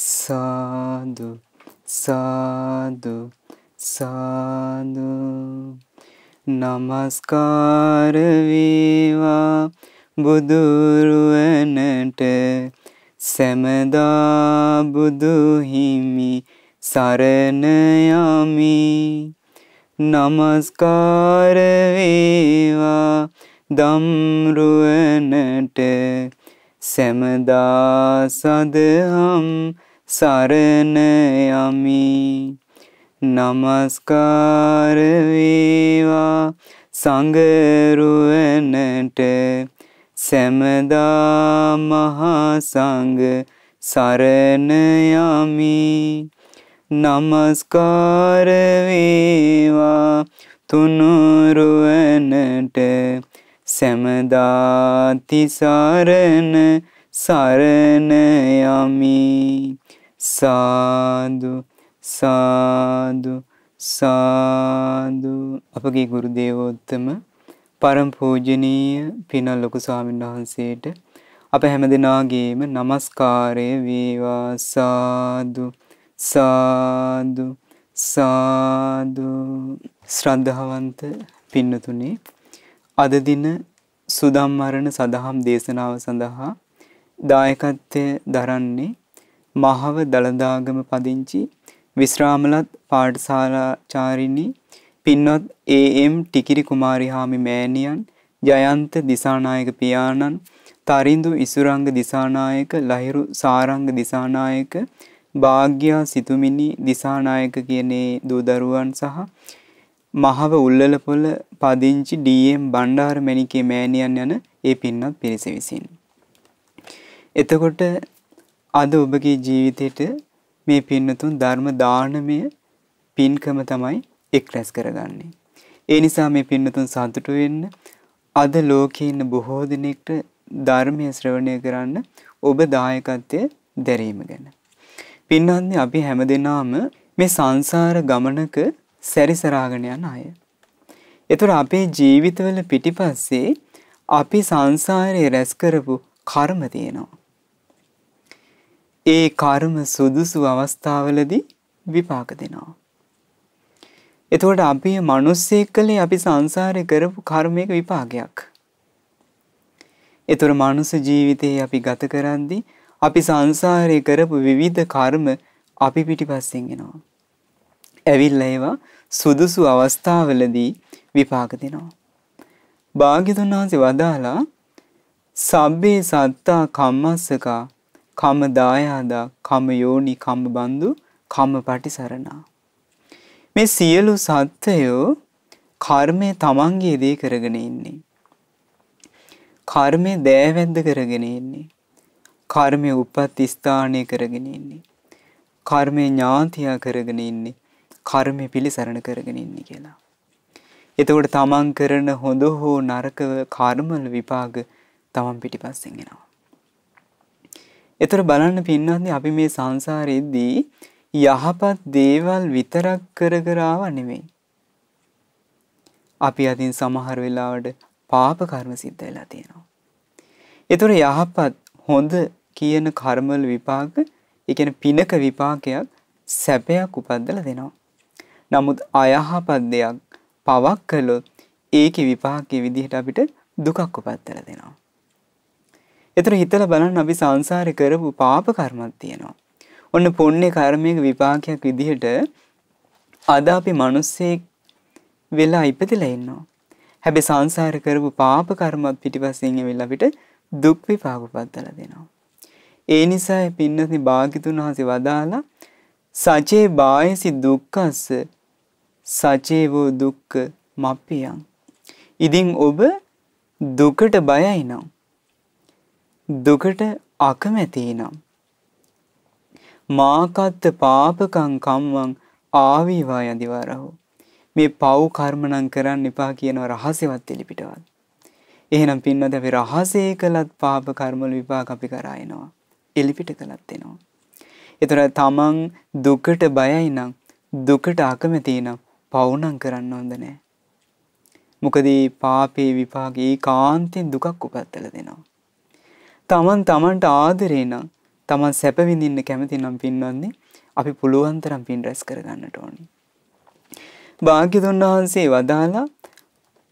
සාදු සාදු සාදු නමස්කාර වේවා බුදුරුවනට සැමදා බුදු හිමි සරණ යමි නමස්කාර වේවා දම්රුවනට සැමදා සදහම් සරණ යමි. නමස්කාර වේවා. සංගරුවනට සැමදා මහා සංඝ සරණ යමි. නමස්කාර වේවා. තුනුරුවනට සැමදා තිසරණ සරණ යමි. සාදු සාදු සාදු. අපගේ ගුරු දේවෝත්තම පරම පූජනීය පිනල් ලොකු ස්වාමීන් වහන්සේට අප හැමදෙනාගේම নমස්කාරය වේවා. සාදු සාදු සාදු. ශ්‍රද්ධාවන්ත පින්නතුනේ අද දින සුදම් මරණ සදහම් දේශනාව සඳහා දායකත්වය දරන්නේ මහව දළදාගම පදිංචි විශ්‍රාමලත් පාඨශාලාචාරිණී පින්වත් ඒ.එම්. ටිකිරි කුමාරිහාමි මෑණියන් ජයන්ත දිසානායක පියාණන් තරිඳු ඉසුරංග දිසානායක ලහිරු සාරංග දිසානායක භාග්‍යා සිතුමිනි දිසානායක කියන දූ දරුවන් සහ මහව උල්ලලපොළ පදිංචි ඩී.එම්. බණ්ඩාර මැණිකේ මෑණියන් යන ඒ පින්වත් පිරිස විසින්. එතකොට අද ඔබගේ ජීවිතේට මේ පින්නතුන් ධර්ම දානමය පින්කම තමයි එක් රැස් කරගන්නේ. ඒ නිසා මේ පින්නතුන් සතුටු වෙන්න අද ලෝකේ ඉන්න බොහෝ දෙනෙක්ට ධර්මය ශ්‍රවණය කරන්න ඔබ දායකත්වය දැරීම ගැන. පින්වත්නි අපි හැමදෙනාම මේ සංසාර ගමනක සැරිසරාගෙන යන අය. ඒතර අපේ ජීවිතවල පිටිපස්සේ අපි සංසාරයේ රැස් කරපු කර්ම තියෙනවා. ඒ කර්ම සුදුසු අවස්ථාවලදී විපාක දෙනවා. එතකොට අපි මිනිස්සෙක් කලේ අපි සංසාරේ කරපු කර්මයක විපාකයක්. ඒතර මනුස්ස ජීවිතේ අපි ගත කරද්දී අපි සංසාරේ කරපු විවිධ කර්ම අපි පිටිපස්සෙන් එනවා. ඇවිල්ලා ඒවා සුදුසු අවස්ථාවලදී විපාක දෙනවා. භාග්‍යතුන් වහන්සේ වදාලා සබ්බේ සත්තා කම්මස්සකා කම දායාදා කම යෝනි කම බන්දු කම පටිසරණා. මේ සියලු සත්වයෝ කර්මය තමන්ගේ දේ කරගෙන ඉන්නේ. කර්මය දෑවැද්ද කරගෙන ඉන්නේ. කර්මය උපත් ස්ථානය කරගෙන ඉන්නේ. කර්මය ඥාතියා කරගෙන ඉන්නේ. කර්මය පිළිසරණ කරගෙන ඉන්නේ කියලා. එතකොට තමන් කරන හොඳ හෝ නරක කර්මවල විපාක තමන් පිටිපස්සෙන් එනවා. එතකොට බලන්න පින්නන්නේ අපි මේ සංසාරෙද්දී යහපත් දේවල් විතරක් කර කර ආව නෙමෙයි. අපි අතින් සමහර වෙලාවට පාප කර්ම සිද්ධ වෙලා තියෙනවා. ඒතර යහපත් හොඳ කියන කර්මවල විපාක, ඒ කියන්නේ පිනක විපාකයක් සැපයක් උපද්දලා දෙනවා. නමුත් අයහපත් දෙයක් පවක් කළොත් ඒකේ විපාකයේ විදිහට අපිට දුකක් උපද්දලා දෙනවා. එතන හිතලා බලන්න අපි සංසාරේ කරපු පාප කර්මයක් තියෙනවා. ඔන්න පුණ්‍ය කර්මයක විපාකයක් විදිහට අද අපි මිනිස්සෙක් වෙලා ඉපදලා ඉන්නවා. හැබැයි සංසාරේ කරපු පාප කර්මත් පිටිපස්සෙන් එවිලා අපිට දුක් විපාක උපද්දලා දෙනවා. ඒ නිසා පින්නති භාග්‍යතුන් වහන්සේ වදාලා සචේ බායසි දුක්ඛස්ස සචේවෝ දුක්ඛ මප්පියං. ඉතින් ඔබ දුකට බයයි නම් දුකට අකමැති නම් මාකත්ත පාපකං කම්මං ආවීවා යදිවරහෝ මේ පව් කර්ම නම් කරන්න එපා කියන රහසෙවත් එලිපිටවත්. එහෙනම් පින්නද අපි රහසේ කළත් පාප කර්මවල විපාක අපි කරා එනවා. එලිපිට කළත් එනවා. ඒතර තමන් දුකට බයයි නම් දුකට අකමැති නම් පව් නම් කරන්න හොඳ නැහැ. මොකද මේ පාපේ විපාකේ කාන්තෙන් දුකක් උපත්තල දෙනවා. තමන් තමන්ට ආදරේ නම් තමන් සැප විඳින්න කැමති නම් පින්වන්නේ අපි පුළුවන් තරම් පින් රැස් කරගන්නට ඕනේ. භාග්‍යතුන් වහන්සේ වදාලා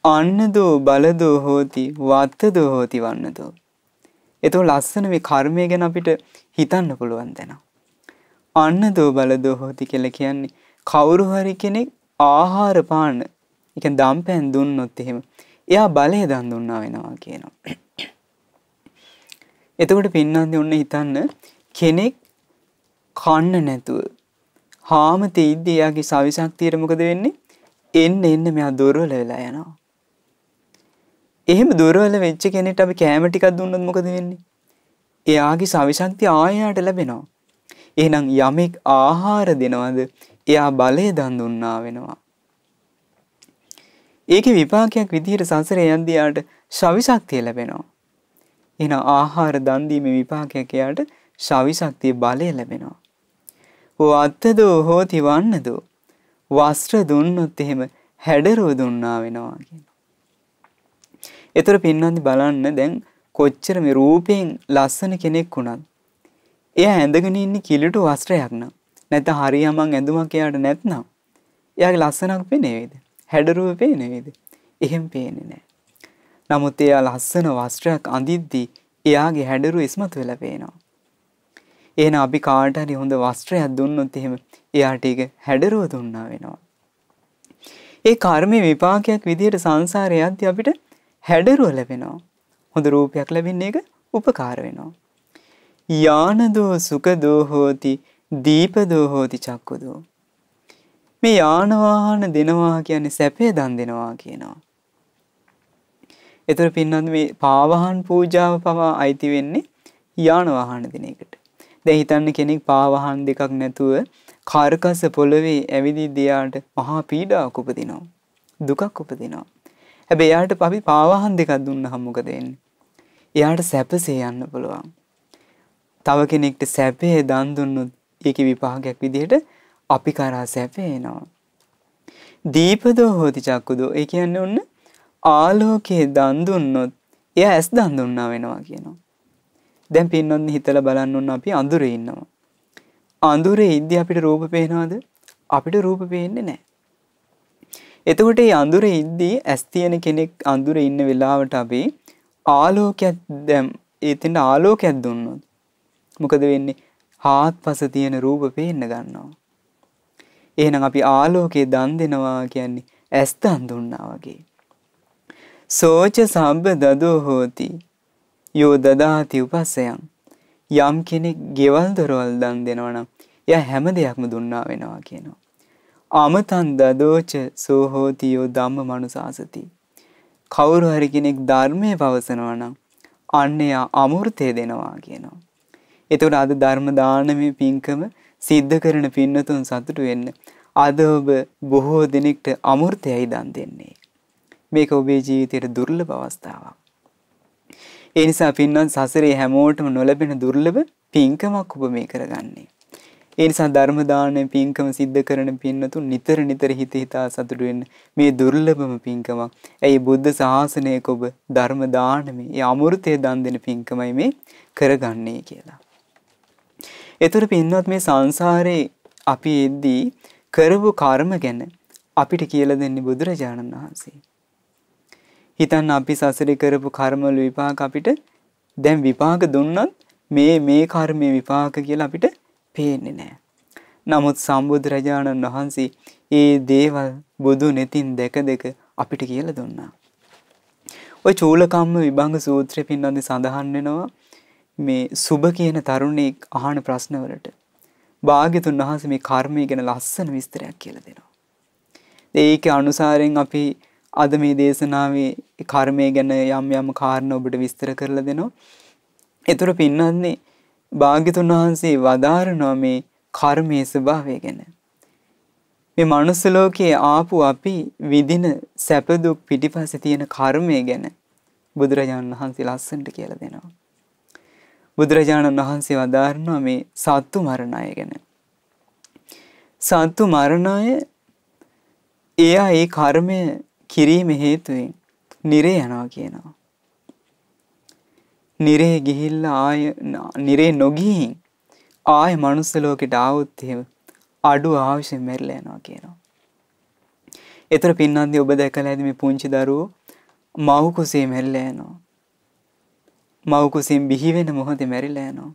අන්නදෝ බලදෝ හෝති වත්තදෝ හෝති වන්නදෝ. එතෝ ලස්සන මේ කර්මය ගැන අපිට හිතන්න පුළුවන් දෙන. අන්නදෝ බලදෝ හෝති කියලා කියන්නේ කවුරු හරි කෙනෙක් ආහාර පාන එක දම්පැන් දුන්නොත් එහෙම එයා බලය දන් දුන්නා වෙනවා කියනවා. එතකොට පින්නන්දි ඔන්න හිතන්න කෙනෙක් කන්න නැතුව හාම තෙයිද්දි එයාගේ සවි ශක්තියට මොකද වෙන්නේ? එන්න එන්න මෙයා දුර්වල වෙලා යනවා. එහෙම දුර්වල වෙච්ච කෙනෙක්ට අපි කෑම ටිකක් දුන්නොත් මොකද වෙන්නේ? එයාගේ සවි ශක්තිය ආයෙත් ලැබෙනවා. එහෙනම් යමෙක් ආහාර දෙනවද එයා බලය දන් දුන්නා වෙනවා. ඒකේ විපාකයක් විදිහට සසරේ යද්දී යාට ශවි ශක්තිය ලැබෙනවා. එහෙනම් ආහාර දන් දීමේ විපාකයක් එයාට ශවි ශක්තිය බලය ලැබෙනවා. වත්තදෝ හෝති වන්නදෝ වස්ත්‍ර දුන්නොත් එහෙම හැඩරුව දුන්නා වෙනවා කියනවා. ඒතර පින්නන්දි බලන්න දැන් කොච්චර මේ රූපයෙන් ලස්සන කෙනෙක් වුණත් එයා ඇඳගෙන ඉන්නේ කිලුට වස්ත්‍රයක් නම් නැත්නම් හරියමං ඇඳුමක් එයාට නැත්නම් එයාගේ ලස්සනක් පේනේවිද? හැඩරුව පේනේවිද? එහෙම පේන්නේ නැහැ. නමුත් එයා ලස්සන වස්ත්‍රයක් අඳිද්දී එයාගේ හැඩරුව ඉස්මතු වෙලා පේනවා. එහෙනම් අපි කාට හරි හොඳ වස්ත්‍රයක් දුන්නොත් එහෙම එයාට ඒක හැඩරුව දුන්නා වෙනවා. ඒ කර්මයේ විපාකයක් විදිහට සංසාරේ යද්දී අපිට හැඩරුව ලැබෙනවා. හොඳ රූපයක් ලැබෙන්න ඒක උපකාර වෙනවා. යානදෝ සුඛදෝ හෝති දීපදෝ හෝති චක්කුදෝ. මේ යාන වාහන දෙනවා කියන්නේ සැපේ දන් දෙනවා කියනවා. ඒතර පින්නන්ද මේ පාවහන් පූජාව පවා අයිති වෙන්නේ යාන වාහන දෙන එකට. දැන් හිතන්න කෙනෙක් පාවහන් දෙකක් නැතුව කාර්කස පොළවේ ඇවිදිද්දියාට මහා පීඩාවක් උපදිනවා. දුකක් උපදිනවා. හැබැයි එයාට අපි පාවහන් දෙකක් දුන්නහම මොකද වෙන්නේ? එයාට සැපසේ යන්න පුළුවන්. තව කෙනෙක්ට සැපේ දන් දුන්නොත් ඒකේ විපාකයක් විදිහට අපි කරා සැපේ එනවා. දීපදෝ හෝති චක්කුදෝ ඒ කියන්නේ ඔන්න ආලෝකයේ දන් දුන්නොත් එයා ඇස් දන් දුන්නා වෙනවා කියනවා. දැන් පින්නොත් හිතලා බලන්න ඕන අපි අඳුරේ ඉන්නවා. අඳුරේ ඉද්දි අපිට රූප පේනවද? අපිට රූප පේන්නේ නැහැ. එතකොට මේ අඳුරේ ඉද්දී ඇස් තියෙන කෙනෙක් අඳුරේ ඉන්න වෙලාවට අපි ආලෝකයක් දැම් එතෙන් ආලෝකයක් දුන්නොත් මොකද වෙන්නේ? හාත්පස තියෙන රූප පේන්න ගන්නවා. එහෙනම් අපි ආලෝකයේ දන් දෙනවා කියන්නේ ඇස් දන් දුන්නා වගේ. සෝච සම්බ දදෝ හෝති යෝ දදාති උපස්සයන් යම් කෙනෙක් ගෙවල් දොරවල් දන් දෙනවා නම් එයා හැම දෙයක්ම දුන්නා වෙනවා කියනවා. අමතන් දදෝච සෝහෝති යෝ ධම්ම මනුසාසති. කවුරු හරි කෙනෙක් ධර්මයේ පවසනවා නම් අන්න එයා අමෘතය දෙනවා කියනවා. එතකොට අද ධර්ම දානමේ පින්කම සිද්ධ කරන පින්නතුන් සතුටු වෙන්න. අද ඔබ බොහෝ දෙනෙක්ට අමෘතයයි දන් දෙන්නේ. මේක ඔබේ ජීවිතයට දුර්ලභ අවස්ථාවක්. ඒ නිසා පින්වත් සසරේ හැමෝටම නොලැබෙන දුර්ලභ පින්කමක් ඔබ මේ කරගන්නේ. ඒ නිසා ධර්ම දානයේ පින්කම සිද්ධ කරන පින්නතුන් නිතර නිතර හිත හිතා සතුටු වෙන්න මේ දුර්ලභම පින්කමක්. ඇයි බුද්ධ ශාසනයක ඔබ ධර්ම දානමේ ඒ අමෘතය දන් දෙන පින්කමයි මේ කරගන්නේ කියලා. ඒතර පින්වත් මේ සංසාරේ අපි එද්දී කරපු කර්ම ගැන අපිට කියලා දෙන්නේ බුදුරජාණන් වහන්සේ. හිතන්න අපි සසරේ කරපු කර්මවල විපාක අපිට දැන් විපාක දුන්නත් මේ මේ කර්මයේ විපාක කියලා අපිට පේන්නේ නැහැ. නමුත් සම්බුදුරජාණන් වහන්සේ ඒ දේවල් බුදු නෙතින් දැක දැක අපිට කියලා දුන්නා. ඔය චූලකම්ම විභංග සූත්‍රය පින්නන්දි සඳහන් වෙනවා මේ සුබ කියන තරුණෙක් අහන ප්‍රශ්නවලට භාග්‍යතුන් වහන්සේ මේ කර්මය ගැන ලස්සන විස්තරයක් කියලා දෙනවා. ඒකේ අනුසාරයෙන් අපි අද මේ දේශනාවේ කර්මය ගැන යම් යම් කාරණා ඔබට විස්තර කරලා දෙනවා. ඒතර පින්නන්නේ භාග්‍යතුන් වහන්සේ වදාරනවා මේ කර්මයේ ස්වභාවය ගැන. මේ මනුස්ස ලෝකයේ ආපු අපි විඳින සැප දුක් පිටිපස්සේ තියෙන කර්මය ගැන බුදුරජාණන් වහන්සේ ලස්සනට කියලා දෙනවා. බුදුරජාණන් වහන්සේ වදාරනවා මේ සත්තු මරණය ගැන. සත්තු මරණය එයා ඒ කර්මය කිරීම හේතුවෙන් නිරේ යනවා කියනවා. නිරේ ගිහිල්ලා ආය නිරේ නොගිහින් ආය මනුස්ස ලෝකෙට ආවොත් එහෙම අඩු ආවශ්‍යෙන් මැරිලා යනවා කියනවා. ඒතර පින්නන්දි ඔබ දැකලා ඇති මේ පුංචි දරුවෝ මව් කුසේ මැරිලා යනවා. මව් කුසෙන් බිහි වෙන මොහොතේ මැරිලා යනවා.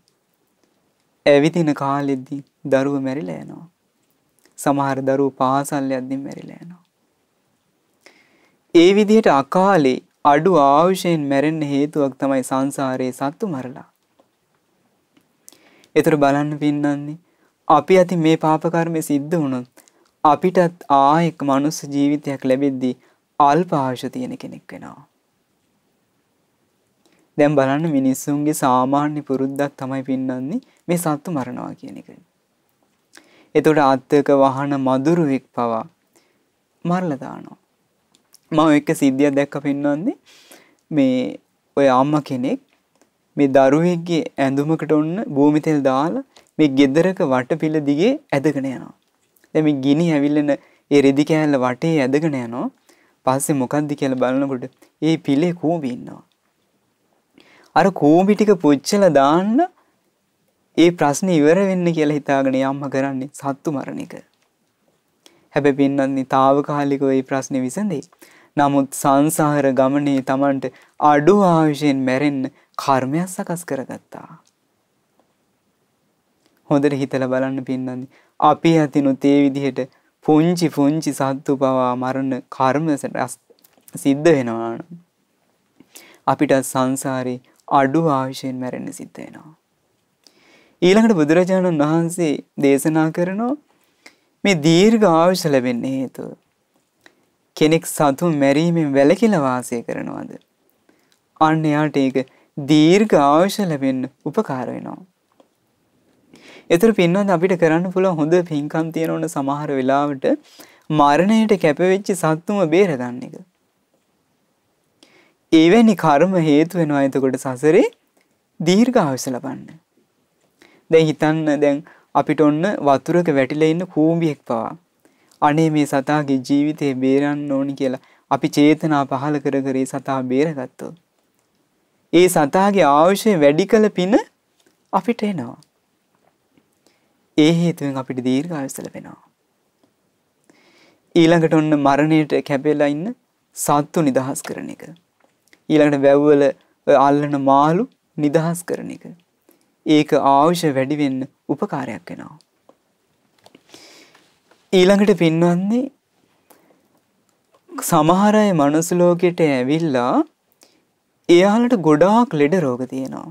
ඇවිදින කාලෙද්දි දරුව මැරිලා යනවා. සමහර දරුවෝ පාසල් යද්දි මැරිලා යනවා. ඒ විදිහට අකාලේ අඩු ආයුෂයෙන් මැරෙන්න හේතුවක් තමයි සංසාරයේ සත්තු මරලා. ඒතර බලන්න පින්නන්නේ අපි අතින් මේ පාප කර්මය සිද්ධ වුණොත් අපිටත් ආයෙක් මනුස්ස ජීවිතයක් ලැබෙද්දී අල්ප ආයුෂ තියෙන කෙනෙක් වෙනවා. දැන් බලන්න මිනිස්සුන්ගේ සාමාන්‍ය පුරුද්දක් තමයි පින්නන්නේ මේ සත්තු මරනවා කියන එක. එතකොට අත්තක වහන මදුරුවෙක් පවා මරලා දානවා. මම එක සිද්ධියක් දැක්ක පින්නන්නේ මේ ඔය අම්මා කෙනෙක් මේ දරුවෙක්ගේ ඇඳුමකට ඔන්න භූමි තෙල් දාලා මේ ගෙදරක වටපිළ දිගේ ඇදගෙන යනවා. දැන් මේ ගිනි ඇවිල්ලන ඒ රෙදි කෑල්ල වටේ ඇදගෙන යනවා. පස්සේ මොකද්ද කියලා බලනකොට ඒ පිලේ කූඹි ඉන්නවා. අර කූඹි ටික පුච්චලා දාන්න ඒ ප්‍රශ්නේ ඉවර වෙන්න කියලා හිතාගෙන යම්ම කරන්නේ සත්තු මරණ එක. හැබැයි පින්නන්නේ తాවකාලිකව මේ ප්‍රශ්නේ විසඳේ. නමුත් සංසාර ගමනේ Tamanට අඩු ආයුෂයෙන් මැරෙන්න කර්මයක් සකස් කරගත්තා. හොඳට හිතලා බලන්න පින්නන්නේ අපි ඇතිනුත් ඒ විදිහට පුංචි පුංචි සත්තු පවා මරණ කර්ම සිද්ධ වෙනවා අපිට සංසාරේ අඩු ආයුෂයෙන් මැරෙන්න සිද්ධ වෙනවා. ඊළඟට බුදුරජාණන් වහන්සේ දේශනා කරනවා මේ දීර්ඝ ආයුෂ ලැබෙන්න හේතුව කෙනෙක් සතුන් මැරීමෙන් වැළකීලා වාසය කරනවද? අන්න එයාට ඒක දීර්ඝ ආයුෂ ලැබෙන්න උපකාර වෙනවා. ඒතර පින්නත් අපිට කරන්න පුළුවන් හොඳ පින්කම් තියෙන ඕන සමහර වෙලාවට මරණයට කැපවෙච්ච සත්තුම බේරගන්න එක. එවැනි කර්ම හේතු වෙනවා එතකොට සසරේ දීර්ඝ ආයුෂ ලබන්න. දැන් හිතන්න දැන් අපිට ඔන්න වතුරක වැටිලා ඉන්න කූඹියෙක් පවා අනේ මේ සතාගේ ජීවිතේ බේරන්න ඕනි කියලා අපි චේතනා පහල කර කර ඒ සතා බේරගත්තොත් ඒ සතාගේ ආයුෂය වැඩි කළ පින අපිට එනවා. ඒ හේතුවෙන් අපිට දීර්ඝායුෂ ලැබෙනවා. ඊළඟට ඔන්න මරණයට කැපෙලා ඉන්න සත්තු නිදහස් කරන එක. ඊළඟට වැව්වල අල්ලන මාළු නිදහස් කරන එක. ඒක ආයුෂ වැඩි වෙන්න උපකාරයක් වෙනවා. ඊළඟට පින්වන්නේ සමහර අය මනුස්ස ලෝකෙට ඇවිල්ලා එයාලට ගොඩාක් ලෙඩ රෝග තියෙනවා.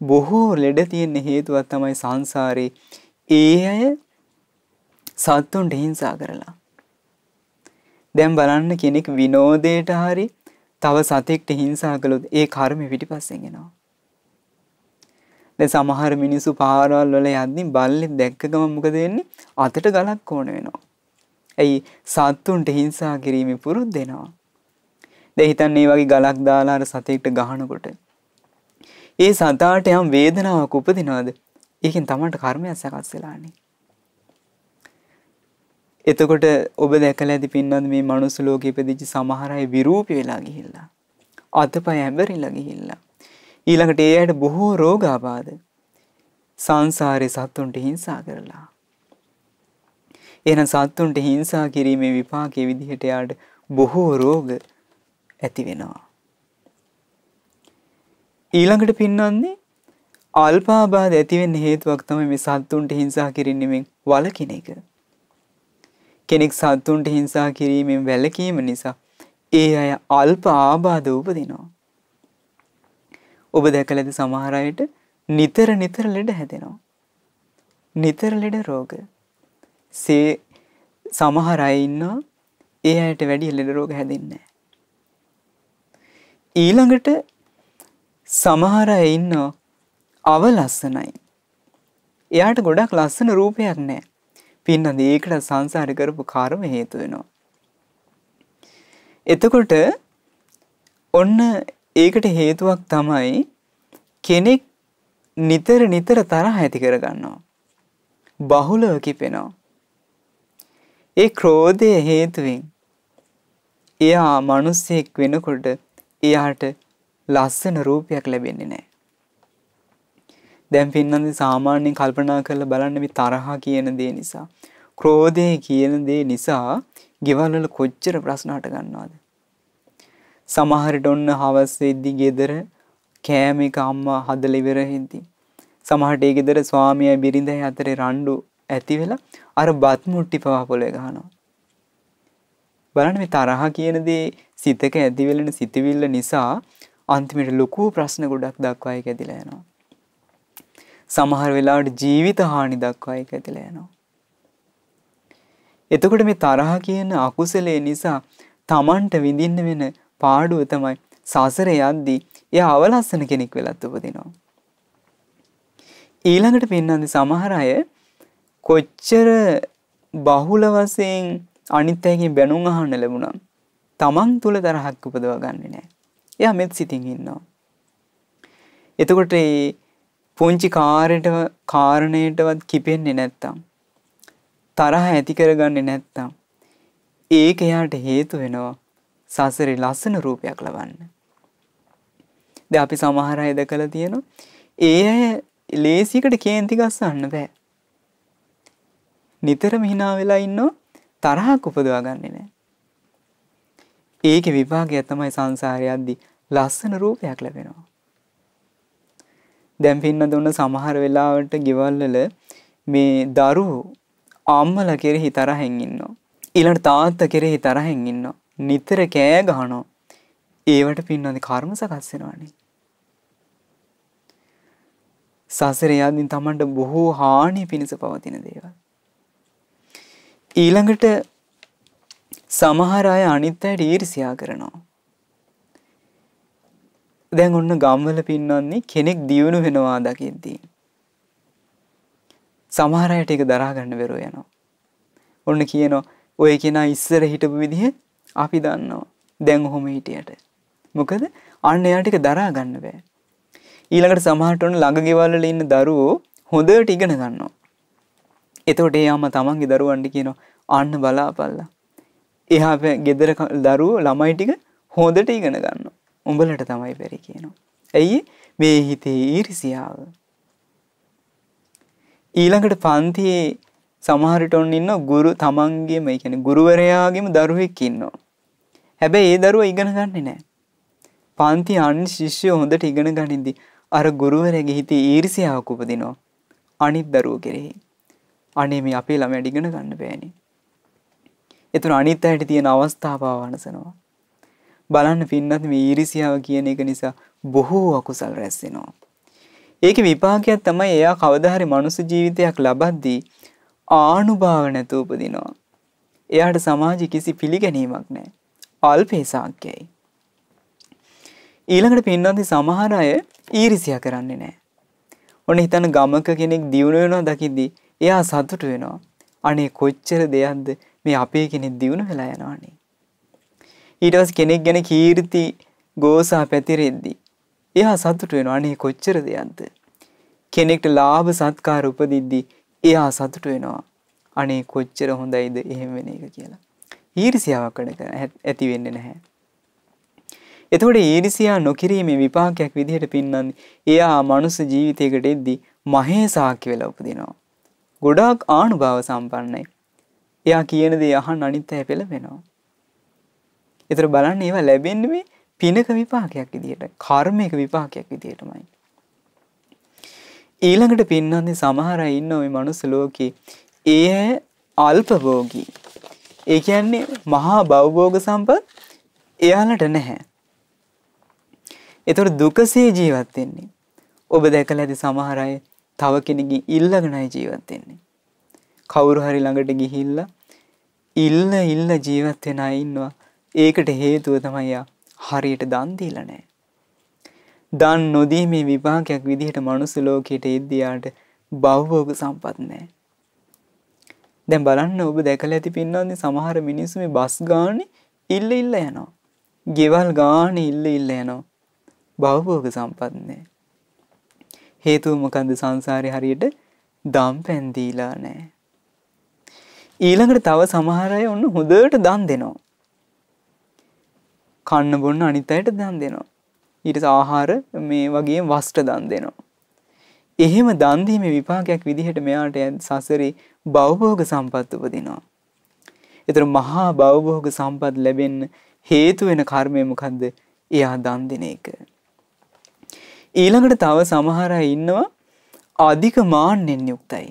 බොහෝ ලෙඩ තියෙන හේතුවක් තමයි සංසාරේ ඒ අය සත්තුන්ට හිංසා කරලා. දැන් බලන්න කෙනෙක් විනෝදයට හරි තව සතෙක්ට හිංසා කළොත් ඒ කර්ම පිටිපස්සෙන් එනවා. දැන් සමහර මිනිස්සු පාරවල් වල යද්දි බල්ලෙක් දැක්ක ගමන් මොකද වෙන්නේ? අතට ගලක් ඕන වෙනවා. ඇයි සත්තුන්ට හිංසා කිරීමේ පුරුද්ද එනවා. දැන් හිතන්න මේ වගේ ගලක් දාලා අර සතෙක්ට ගහනකොට ඒ සතාට යම් වේදනාවක් උපදිනවද? ඒකෙන් තමන්ට කර්මයක් සකස් වෙලානේ. එතකොට ඔබ දැකලා ඇති පින්නත් මේ මනුස්ස ලෝකෙ ඉපදිච්ච සමහර අය විරූපී වෙලා ගිහිල්ලා අතපය හැඹරිලා ගිහිල්ලා ඊළඟට ඒ අයට බොහෝ රෝගාබාධ සංසාරේ සත්තුන්ට හිංසා කරලා එහෙනම් සත්තුන්ට හිංසා කිරීමේ විපාකයේ විදිහට යාට බොහෝ රෝග ඇති වෙනවා. ඊළඟට පින්නන්නේ අල්පාබාධ ඇතිවෙන්න හේතුවක් තමයි මේ සත්තුන්ට හිංසා කිරීමෙන් වළකින එක. කෙනෙක් සත්තුන්ට හිංසා කිරීමෙන් වැළකීම නිසා ඒ අය අල්ප ආබාධ උපදිනවා. ඔබ දැකලා ඇති සමහර අයට නිතර නිතර ලෙඩ හැදෙනවා. නිතර ලෙඩ රෝග. සේ සමහර අය ඉන්නවා ඒ අයට වැඩි ලෙඩ රෝග හැදෙන්නේ ඊළඟට සමහර අය ඉන්නවා අව ලස්සනයි. එයාට ගොඩක් ලස්සන රූපයක් නැහැ. පින්නද ඒකට සංසාරේ කරපු කර්ම හේතු වෙනවා. එතකොට ඔන්න ඒකට හේතුවක් තමයි කෙනෙක් නිතර නිතර තරහ ඇති කරගන්නවා. බහුලව කිපෙනවා. ඒ ක්‍රෝධය හේතුවෙන් එයා මිනිස්සෙක් වෙනකොට එයාට ලස්සන රූපයක් ලැබෙන්නේ නැහැ. දැන් පින්නන්දි සාමාන්‍යයෙන් කල්පනා කරලා බලන්න මේ තරහා කියන දේ නිසා ක්‍රෝධය කියන දේ නිසා ගෙවල් වල කොච්චර ප්‍රශ්න හට ගන්නවද සමහරට ඔන්න හවස් වෙද්දි ගෙදර කෑම එක අම්මා හදලා ඉවර හින්දි සමහරට ඒ ගෙදර ස්වාමියා බිරිඳයි අතරේ රණ්ඩු ඇති වෙලා අර බත් මුට්ටි පවා පොලේ ගහනවා. බලන්න මේ තරහ කියන දේ සිතක ඇති වෙලෙන සිතවිල්ල නිසා අන්තිමට ලොකු ප්‍රශ්න ගොඩක් දක්වා ඒක ඇදිලා යනවා. සමහර වෙලාවට ජීවිත හානි දක්වා ඒක ඇතිලා යනවා. එතකොට මේ තරහ කියන අකුසලයේ නිසා Tamanට විඳින්න වෙන පාඩුව තමයි සසරේ යද්දී එයා අවලස්සන කෙනෙක් වෙලත් උපදිනවා. ඊළඟට පින්නන්දි සමහර අය කොච්චර බහුල වශයෙන් අනිත් අයගෙන් බැනුම් අහන්න ලැබුණා. Taman තුල තරහක් උපදව ගන්නෙ නෑ. එයා මෙත් සිතින් ඉන්නවා. එතකොට පුංචි කාරයට කාරණයටවත් කිපෙන්නේ නැත්තම් තරහ ඇති කරගන්නේ නැත්තම් ඒක එයාට හේතු වෙනවා සසරේ ලස්සන රූපයක් ලබන්න. දැන් අපි සමහර අය දැකලා තියෙනවා ඒ අය ලේසියකට කේන්ති ගස්සන්න බෑ. නිතරම hina වෙලා ඉන්නෝ තරහක් උපදවා ගන්නෙ නෑ. ඒකේ විපාකය තමයි සංසාරේ යද්දි ලස්සන රූපයක් ලැබෙනවා. දැන් පින්න දුන්න සමහර වෙලාවට ගෙවල් වල මේ දරුවෝ අම්මලා කෙරෙහි තරහෙන් ඉන්නවා. ඊළඟ තාත්තා කෙරෙහි තරහෙන් ඉන්නවා. නිතර කෑ ගහනවා. ඒවට පින්නන්නේ කර්ම සකස් වෙනවානේ. සසරේ යද්දී Tamanට බොහෝ හානිය පිණිස පවතින දේවල්. ඊළඟට සමහර අය අනිත් අයට ඊර්ෂ්‍යා කරනවා. දැන් ඔන්න ගම්වල පින්නන්නේ කෙනෙක් දියුණු වෙනවා දකිද්දී. සමහර අයට ඒක දරා ගන්න බැරුව යනවා. ඔන්න කියනවා ඔය කෙනා ඉස්සර හිටපු විදිහ අපි දන්නවා. දැන් ඔහොම හිටියට. මොකද අන්න එයාට ඒක දරා ගන්න බෑ. ඊළඟට සමහරට ඔන්න ළඟ ගෙවල් වල ඉන්න දරුවෝ හොඳට ඉගෙන ගන්නවා. එතකොට ඒ අම්මා තමන්ගේ දරුවන්ට කියනවා අන්න බලාපල්ලා. එහා ගෙදර දරුවෝ ළමයි ටික හොඳට ඉගෙන ගන්නවා. උඹලට තමයි බැරි කියනවා. ඇයි මේ හිතේ ඊර්ෂියාව. ඊළඟට පන්තියේ සමහරට ඔන්න ඉන්න ගුරු තමන්ගේම ඒ කියන්නේ ගුරුවරයාගේම දරුවෙක් ඉන්නවා. හැබැයි ඒ දරුවා ඉගෙන ගන්නේ නැහැ. පන්ති අන් ශිෂ්‍යයෝ හොඳට ඉගෙන ගනිද්දි අර ගුරුවරයාගේ හිතේ ඊර්ෂියාවක් උපදිනවා. අනිත් දරුවෝ කෙරෙහි. අනේ මේ අපේ ළමයාට ඉගෙන ගන්න බෑනේ. එතන අනිත් අයට තියෙන අවස්ථාව වනසනවා. බලන්න පින්නත් මේ ඊරිසියාව කියන එක නිසා බොහෝ අකුසල් රැස් වෙනවා. ඒකේ විපාකයක් තමයි එයා කවදා හරි මනුස්ස ජීවිතයක් ලබද්දී ආනුභාව නැතුව උපදිනවා. එයාට සමාජෙ කිසි පිළිගැනීමක් නැහැ. අල්පේ සාක්‍යයි. ඊළඟට පින්නන්දි සමහර අය ඊරිසියා කරන්නේ නැහැ. ඔන්න හිතන්න ගමක කෙනෙක් දියුණු වෙනවා දකිද්දි එයා සතුටු වෙනවා. අනේ කොච්චර දෙයක්ද මේ අපේ කෙනෙක් දියුණු වෙලා යනවානේ. ඊට පස්සේ කෙනෙක් ගැන කීර්ති ගෝසා පැතිරෙද්දි එයා සතුට වෙනවා අනේ කොච්චර දෙයක්ද කෙනෙක්ට ලාභ සත්කාර උපදිද්දි එයා සතුට වෙනවා අනේ කොච්චර හොඳයිද එහෙම වෙන එක කියලා ඊර්ෂියාවකට ඇති වෙන්නේ නැහැ. එතකොට ඊර්ෂියා නොකිරීමේ විපාකයක් විදිහට පින්නන්නේ එයා මනුස්ස ජීවිතයකට එද්දි මහේසාක්‍ය වෙලා උපදිනවා. ගොඩාක් ආනුභාව සම්පන්නයි. එයා කියන දේ අහන්න අනිත් අය පෙළඹෙනවා. ඒතර බලන්න ඒවා ලැබෙන්නේ මේ පිනක විපාකයක් විදියට, කර්මයක විපාකයක් විදියටමයි. ඊළඟට පින්නන්නේ සමහර අය ඉන්න ওই මනුස්ස ලෝකේ. ඒ අල්පභෝගී. ඒ කියන්නේ මහා භවභෝග සම්පත් එයාලට නැහැ. ඒතර දුකසේ ජීවත් වෙන්නේ. ඔබ දැකලා ඇති සමහර අය තව කෙනෙක්ගේ ඉල්ලගෙනයි ජීවත් වෙන්නේ. කවුරු හරි ළඟට ගිහිල්ලා ඉල්ල ඉල්ල ජීවත් වෙන අය ඉන්නවා. ඒකට හේතුව තමයි හරියට දන් දීලා නැහැ. දන් නොදීමේ විපාකයක් විදිහට මනුස්ස ලෝකයට එද්දියාට භවභෝග සම්පත් නැහැ. දැන් බලන්න ඔබ දැකලා ඇති පින්නන්නේ සමහර මිනිස්සු මේ බස් ගානේ ඉල්ල ඉල්ල යනවා. ගෙවල් ගානේ ඉල්ල ඉල්ල යනවා. භවභෝග සම්පත් නැහැ. හේතුව මොකන්ද සංසාරේ හරියට දම් පැන් දීලා නැහැ. ඊළඟට තව සමහර අය ඔන්න හොඳට දන් දෙනවා. කන්න බොන්න අනිත් අයට දන් දෙනවා. ඊට ආහාර මේ වගේ වස්ත්‍ර දන් දෙනවා. එහෙම දන් දීමේ විපාකයක් විදිහට මෙයාට සසරේ භවභෝග සම්පත් උපදිනවා. ඒතර මහා භවභෝග සම්පත් ලැබෙන්න හේතු වෙන කර්මය මොකද්ද? එයා දන් දෙන එක. ඊළඟට තව සමහර අය ඉන්නවා අධික මාන්නෙන් යුක්තයි.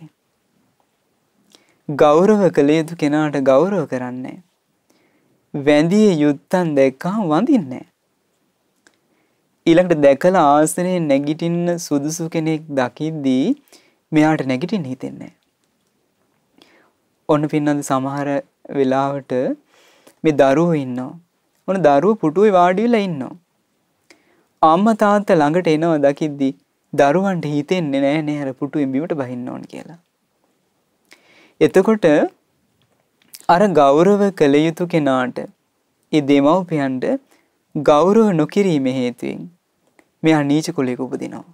ගෞරව කළ යුතු කෙනාට ගෞරව කරන්නේ වැඳිය යුත්තන් දැක්කම වඳින්නේ ඊළඟට දැකලා ආසනයේ නැගිටින්න සුදුසු කෙනෙක් දකිද්දී මෙයාට නැගිටින්න හිතෙන්නේ ඔන්න පින්නන්ද සමහර වෙලාවට මේ දරුවෝ ඉන්නවා. ඔන්න දරුවෝ පුටුවේ වාඩි වෙලා ඉන්නවා. අම්මා තාත්තා ළඟට එනවා දකිද්දි දරුවන්ට හිතෙන්නේ නෑ නේ අර පුටුවෙන් බිමට බහින්න ඕන කියලා. එතකොට අර ගෞරව කළ යුතු කෙනාට ඒ දෙමව්පියන්ට ගෞරව නොකිරීම හේතුවෙන් මෙයා නීච කුලයක උපදිනවා.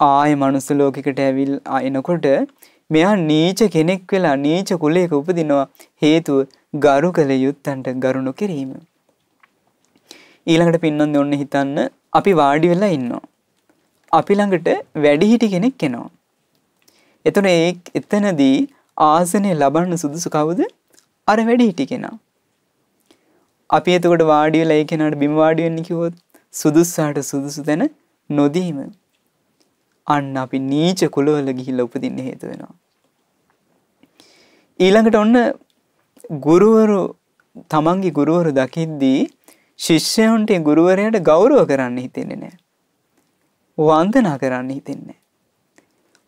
ආය මනුස්ස ලෝකෙකට ඇවිල් එනකොට මෙයා නීච කෙනෙක් වෙලා නීච කුලයක උපදිනවා හේතුව ගරු කළ යුත්තන්ට ගරු නොකිරීම. ඊළඟට පින්නොන්ද ඔන්න හිතන්න අපි වාඩි වෙලා ඉන්නවා. අපි ළඟට වැඩිහිටි කෙනෙක් එනවා. එතන ඒ එතනදී ආසනය ලබන්න සුදුසු කවුද? අර වැඩිහිටි කෙනා. අපි එතකොට වාඩි වෙලා ඒ කෙනාට බිම වාඩි වෙන්න කිව්වොත් සුදුස්සාට සුදුසු තැන නොදීම අන්න අපි නීච කුලවල ගිහිල්ලා උපදින්න හේතු වෙනවා. ඊළඟට ඔන්න ගුරුවරු තමන්ගේ ගුරුවරු දකිද්දී ශිෂ්‍යයන්ට ගුරුවරයාට ගෞරව කරන්න හිතෙන්නේ නැහැ. වන්දනා කරන්න හිතෙන්නේ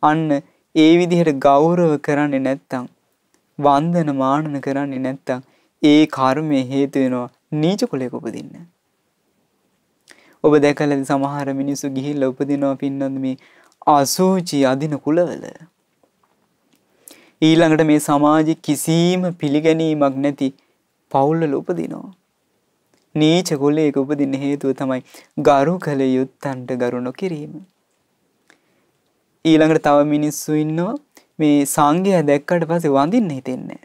අන්න ඒ විදිහට ගෞරව කරන්නේ නැත්තම් වන්දන මානන කරන්නේ නැත්තම් ඒ කර්මය හේතු වෙනවා නීච කුලයක උපදින්න. ඔබ දැකලා සමහර මිනිස්සු ගිහිල්ලා උපදිනවා පින්නන්ද මේ අසූචි අදින කුලවල. ඊළඟට මේ සමාජෙ කිසිම පිළිගැනීමක් නැති පවුල්වල උපදිනවා. නීච කුලයක උපදින්න හේතුව තමයි ගරු කළ යුත්තන්ට ගරු නොකිරීම. ඊළඟට තව මිනිස්සු ඉන්නවා මේ සංඝය දැක්කට පස්සේ වඳින්න හිතෙන්නේ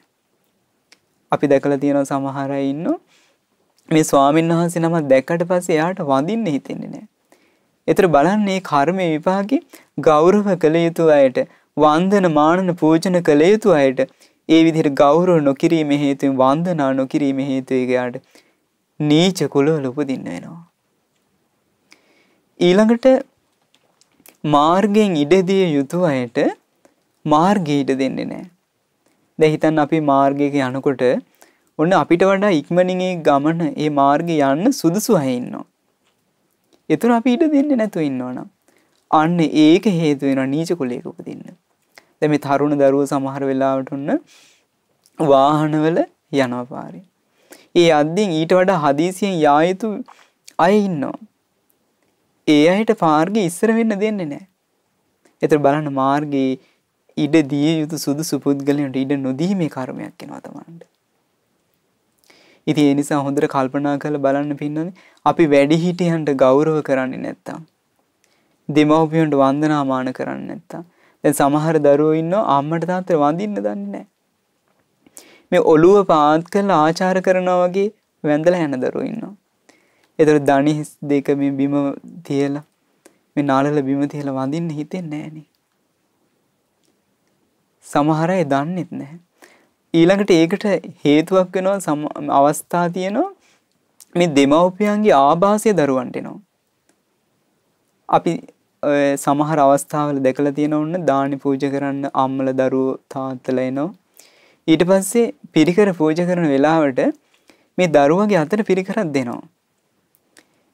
අපි දැකලා තියෙනවා සමහර අය ඉන්නවා මේ ස්වාමීන් වහන්සේ නමක් දැක්කට පස්සේ එයාට වඳින්න හිතෙන්නේ නැහැ. ඒතර බලන්නේ කර්මයේ විපාකේ ගෞරව කළ යුතු අයට වන්දන මානන පූජන කළ යුතු අයට ඒ විදිහට ගෞරව නොකිරීම හේතුවෙන් වන්දනා නොකිරීම හේතුවෙන් එයාට නීච කුලවල උපදින්න වෙනවා. ඊළඟට මාර්ගයෙන් ඉඩදිය යුතු අයට මාර්ගය ඉඩ දෙන්නේ නැහැ. දැන් හිතන්න අපි මාර්ගයක යනකොට ඔන්න අපිට වඩා ඉක්මනින් ඒ ගමන ඒ මාර්ගේ යන්න සුදුසු අය ඉන්නවා. ඒතර අපි ඉඩ දෙන්නේ නැතුව ඉන්නවනම් අන්න ඒක හේතු වෙනවා නීච කුලයක උපදින්න. දැන් මේ තරුණ දරුවෝ සමහර වෙලාවට ඔන්න වාහනවල යනවා පාරේ. ඒ අද්දින් ඊට වඩා හදිසියෙන් යා යුතු අය ඉන්නවා. ඒ අයට මාර්ගය ඉස්සර වෙන්න දෙන්නේ නැහැ. ඒතර බලන්න මාර්ගයේ ඉඩ දිය යුතු සුදුසු පුද්ගලයන්ට ඉඩ නොදීමේ කර්මයක් එනවා තමන්ට. ඉතින් ඒ නිසා හොඳට කල්පනා කරලා බලන්න පින්නනේ අපි වැඩිහිටියන්ට ගෞරව කරන්නේ නැත්තම් දෙමව්පියන්ට වන්දනාමාන කරන්නේ නැත්තම් දැන් සමහර දරුවෝ ඉන්නවා අම්මට තාත්තට වඳින්න දන්නේ නැහැ. මේ ඔළුව පාත් කරලා ආචාර කරනවා වගේ වැඳලා යන දරුවෝ ඉන්නවා. ඒතර දණිස් දෙක මේ බිම තියලා මේ නාලල බිම තියලා වඳින්න හිතෙන්නේ නැහනේ. සමහර අය දන්නෙත් නැහැ. ඊළඟට ඒකට හේතුවක් වෙනවා අවස්ථා තියෙනවා මේ දෙමව්පියන්ගේ ආభాසය දරුවන්ට එනවා. අපි සමහර අවස්ථාවල දැකලා තියෙන ඔන්න දානි පූජා කරන්න අම්මල දරුවෝ තාත්තලා එනවා. ඊට පස්සේ පිරිකර පූජා කරන වෙලාවට මේ දරුවගේ අතට පිරිකරක් දෙනවා.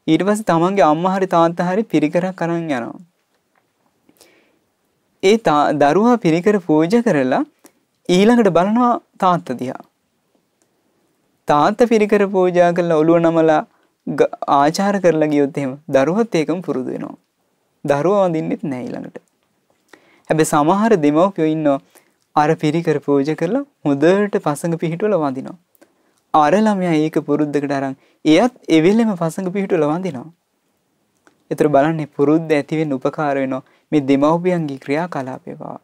ඊට පස්සේ තමන්ගේ අම්මා හරි තාත්තා හරි පිරිකරක් අරන් යනවා. ඒ දරුවා පිරිකර පූජා කරලා ඊළඟට බලනවා තාත්තා දිහා. තාත්තා පිරිකර පූජා කරලා ඔළුව නමලා ආචාර කරලා ගියොත් එහෙම දරුවත් ඒකම පුරුදු වෙනවා. දරුවා වඳින්නෙත් නැහැ ඊළඟට. හැබැයි සමහර දෙමව්පියෝ ඉන්නවා අර පිරිකර පූජා කරලා හොඳට පසඟ පිහිටුවල වඳිනවා. අර ළමයා ඒක පුරුද්දකට අරන් එයත් එවෙලෙම පසඟ පිහිටුවල වඳිනවා. ඒතර බලන්නේ පුරුද්ද ඇති වෙන්න උපකාර වෙනවා මේ දෙමව්පියන්ගේ ක්‍රියාකලාපය පවා.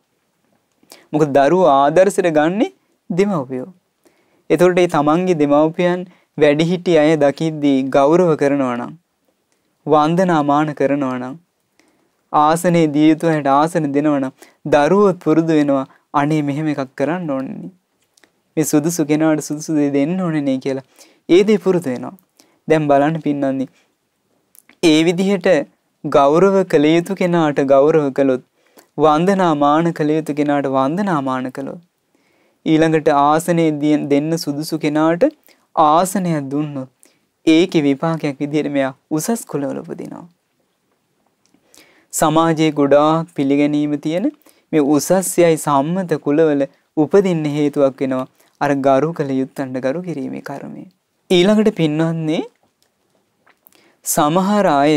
මොකද දරුවෝ ආදර්ශයට ගන්නේ දෙමව්පියෝ. එතකොට මේ තමන්ගේ දෙමව්පියන් වැඩිහිටි අය දකිද්දී ගෞරව කරනවා නම් වන්දනාමාන කරනවා නම් ආසනේ දිය යුතු හැට ආසන දෙනවනම් දරුවොත් පුරුදු වෙනවා අනේ මෙහෙම එකක් කරන්න ඕනේ. මේ සුදුසු කෙනාට සුදුසු දේ දෙන්න ඕනේ නේ කියලා. ඒ දේ පුරුදු වෙනවා. දැන් බලන්න පින්නන්නේ ඒ විදිහට ගෞරව කළ යුතු කෙනාට ගෞරව කළොත් වන්දනා මාන කළ යුතු කෙනාට වන්දනා මාන කළොත් ඊළඟට ආසනයේ දෙන්න සුදුසු කෙනාට ආසනයක් දුන්නොත් ඒකේ විපාකයක් විදිහට මෙයා උසස් කුලවල උපදිනවා. සමාජයේ ගොඩාක් පිළිගැනීම තියෙන මේ උසස්යයි සම්මත කුලවල උපදින්න හේතුවක් වෙනවා අර ගරු කළ යුත්තන්ට ගරු කිරීමේ කර්මය. ඊළඟට පින්වන්නේ සමහර අය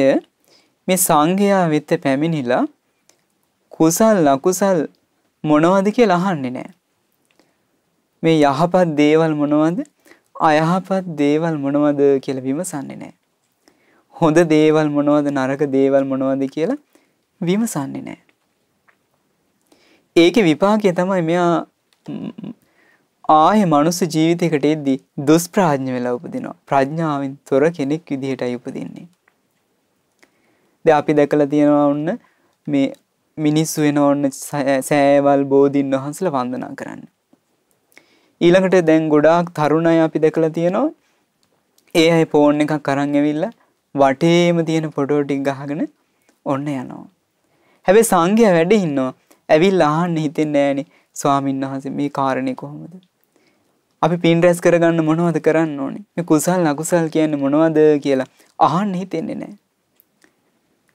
මේ සංඝයා වෙත පැමිණිලා කුසල් අකුසල් මොනවද කියලා අහන්නේ නැහැ. මේ යහපත් දේවල් මොනවද අයහපත් දේවල් මොනවද කියලා විමසන්නේ නැහැ. හොඳ දේවල් මොනවද නරක දේවල් මොනවද කියලා විමසන්නේ නැහැ. ඒකේ විපාකය තමයි මෙයා ආයේ මනුස්ස ජීවිතයකට එද්දී දුෂ්ප්‍රඥ වෙලා උපදිනවා. ප්‍රඥාවෙන් තොර කෙනෙක් විදිහටයි උපදින්නේ. දැන් අපි දැකලා තියෙනවා ඔන්න මේ මිනිස්සු වෙන ඔන්න සෑවල් බෝධින් වහන්සේලා වන්දනා කරන්න. ඊළඟට දැන් ගොඩාක් තරුණ අය අපි දැකලා තියෙනවා ඒ අය ෆෝන් එකක් අරන් ඇවිල්ලා වටේම තියෙන ෆොටෝ ටික ගහගෙන ඔන්න යනවා. හැබැයි සංඝයා වැඩ ඉන්නවා. ඇවිල්ලා අහන්න හිතෙන්නේ නෑනේ ස්වාමීන් වහන්සේ මේ කාරණේ කොහොමද? අපි පින් රැස් කරගන්න මොනවද කරන්න ඕනේ? මේ කුසල් අකුසල් කියන්නේ මොනවද කියලා අහන්න හිතෙන්නේ නෑ.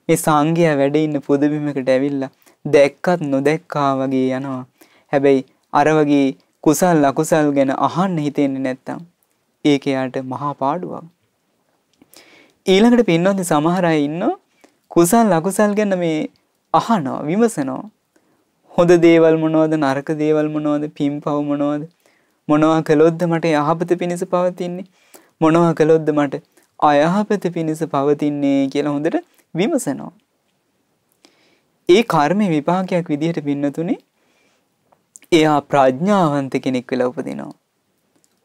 මේ සංඝයා වැඩ ඉන්න පුදබිමකට ඇවිල්ලා දැක්කත් නොදැක්කා වගේ යනවා. හැබැයි අර වගේ කුසල් අකුසල් ගැන අහන්න හිතෙන්නේ නැත්තම් ඒක යාට මහා පාඩුවක්. ඊළඟට පින්නොත් සමහර අය ඉන්නවා කුසල් අකුසල් ගැන මේ අහනවා විමසනවා. හොඳ දේවල් මොනවද නරක දේවල් මොනවද පින්පව් මොනවද මොනවා කළොත්ද මට යහපත පිණිස පවතින්නේ මොනවා කළොත්ද මට අයහපත පිණිස පවතින්නේ කියලා හොඳට විමසනවා. ඒ කර්මේ විපාකයක් විදිහට පින්නතුනේ එයා ප්‍රඥාවන්ත කෙනෙක් වෙලා උපදිනවා.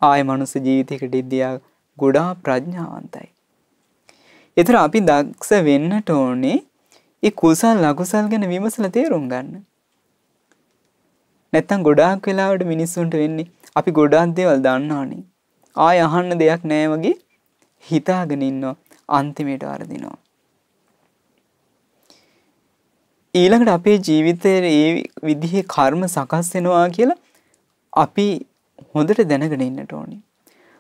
ආය මනුස්ස ජීවිතයකට ඉදියා ගොඩා ප්‍රඥාවන්තයි. එතර අපි දක්ෂ වෙන්නට ඕනේ ඒ කුසල් අකුසල් ගැන විමසලා තේරුම් ගන්න. නැත්තම් ගොඩාක් වෙලාවට මිනිස්සුන්ට වෙන්නේ අපි ගොඩාක් දේවල් දන්නවනේ. ආය අහන්න දෙයක් නෑ වගේ හිතාගෙන ඉන්නවා අන්තිමයට වරදිනවා. ඊළඟට අපේ ජීවිතයේ ඒ විදිහේ කර්ම සකස් වෙනවා කියලා අපි හොඳට දැනගෙන ඉන්නට ඕනේ.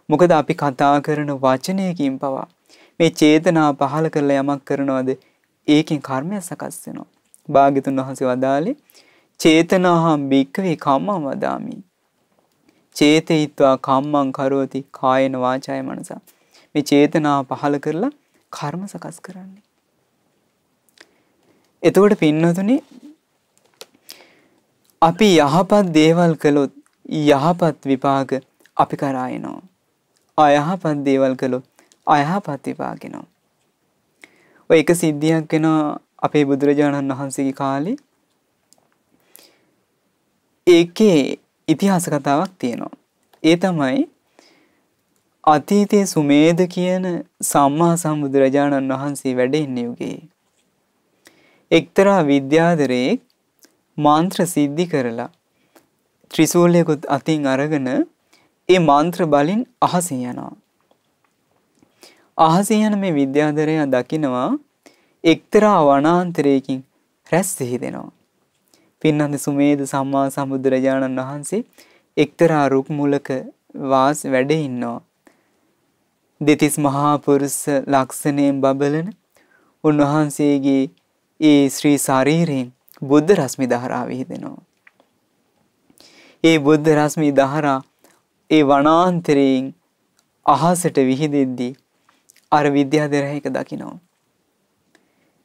මොකද අපි කතා කරන වචනයකින් පවා මේ චේතනා පහල කරලා යමක් කරනවද ඒකෙන් කර්මයක් සකස් වෙනවා. භාග්‍යතුන් වහන්සේ වදාළේ චේතනාහම් භික්කවේ කම්මං වදාමි. චේතයිත්වා කම්මං කරෝති කායන වාචාය මනස. මේ චේතනාව පහල කරලා කර්ම සකස් කරන්නේ. එතකොට පින්නතුනි අපි යහපත් දේවල් කළොත් යහපත් විපාක අපි කරා එනවා. අයහපත් දේවල් කළොත් අයහපත් විපාක එනවා. ඔය එක සිද්ධියක් වෙනවා අපේ බුදුරජාණන් වහන්සේගේ කාලේ ඒකේ ඉතිහාස කතාවක් තියෙනවා. ඒ තමයි අතීතයේ සුමේද කියන සම්මා සම්බුදුරජාණන් වහන්සේ වැඩ ඉන්න යුගයේ එක්තරා විද්‍යාදරයෙක් මන්ත්‍ර සිද්ධි කරලා ත්‍රිසූලයකුත් අතින් අරගෙන ඒ මන්ත්‍ර බලින් අහසේ යනවා. අහසේ යන මේ විද්‍යාදරයා දකිනවා එක්තරා වනාන්තරයකින් රැස් සිහිදෙනවා. පින්නන්ද සුමේද සම්මා සම්බුදුරජාණන් වහන්සේ එක්තරා රුක් මුලක වාස් වැඩ ඉන්නවා. දෙතිස් මහා පුරුෂ ලක්ෂණයෙන් බබලන උන්වහන්සේගේ ඒ ශ්‍රී ශරීරයෙන් බුද්ධ රශ්මි දහරා විහිදෙනවා. ඒ බුද්ධ රශ්මි දහරා ඒ වනාන්තරයෙන් අහසට විහිදෙද්දී අර විද්‍යාධරයක දකිනවා.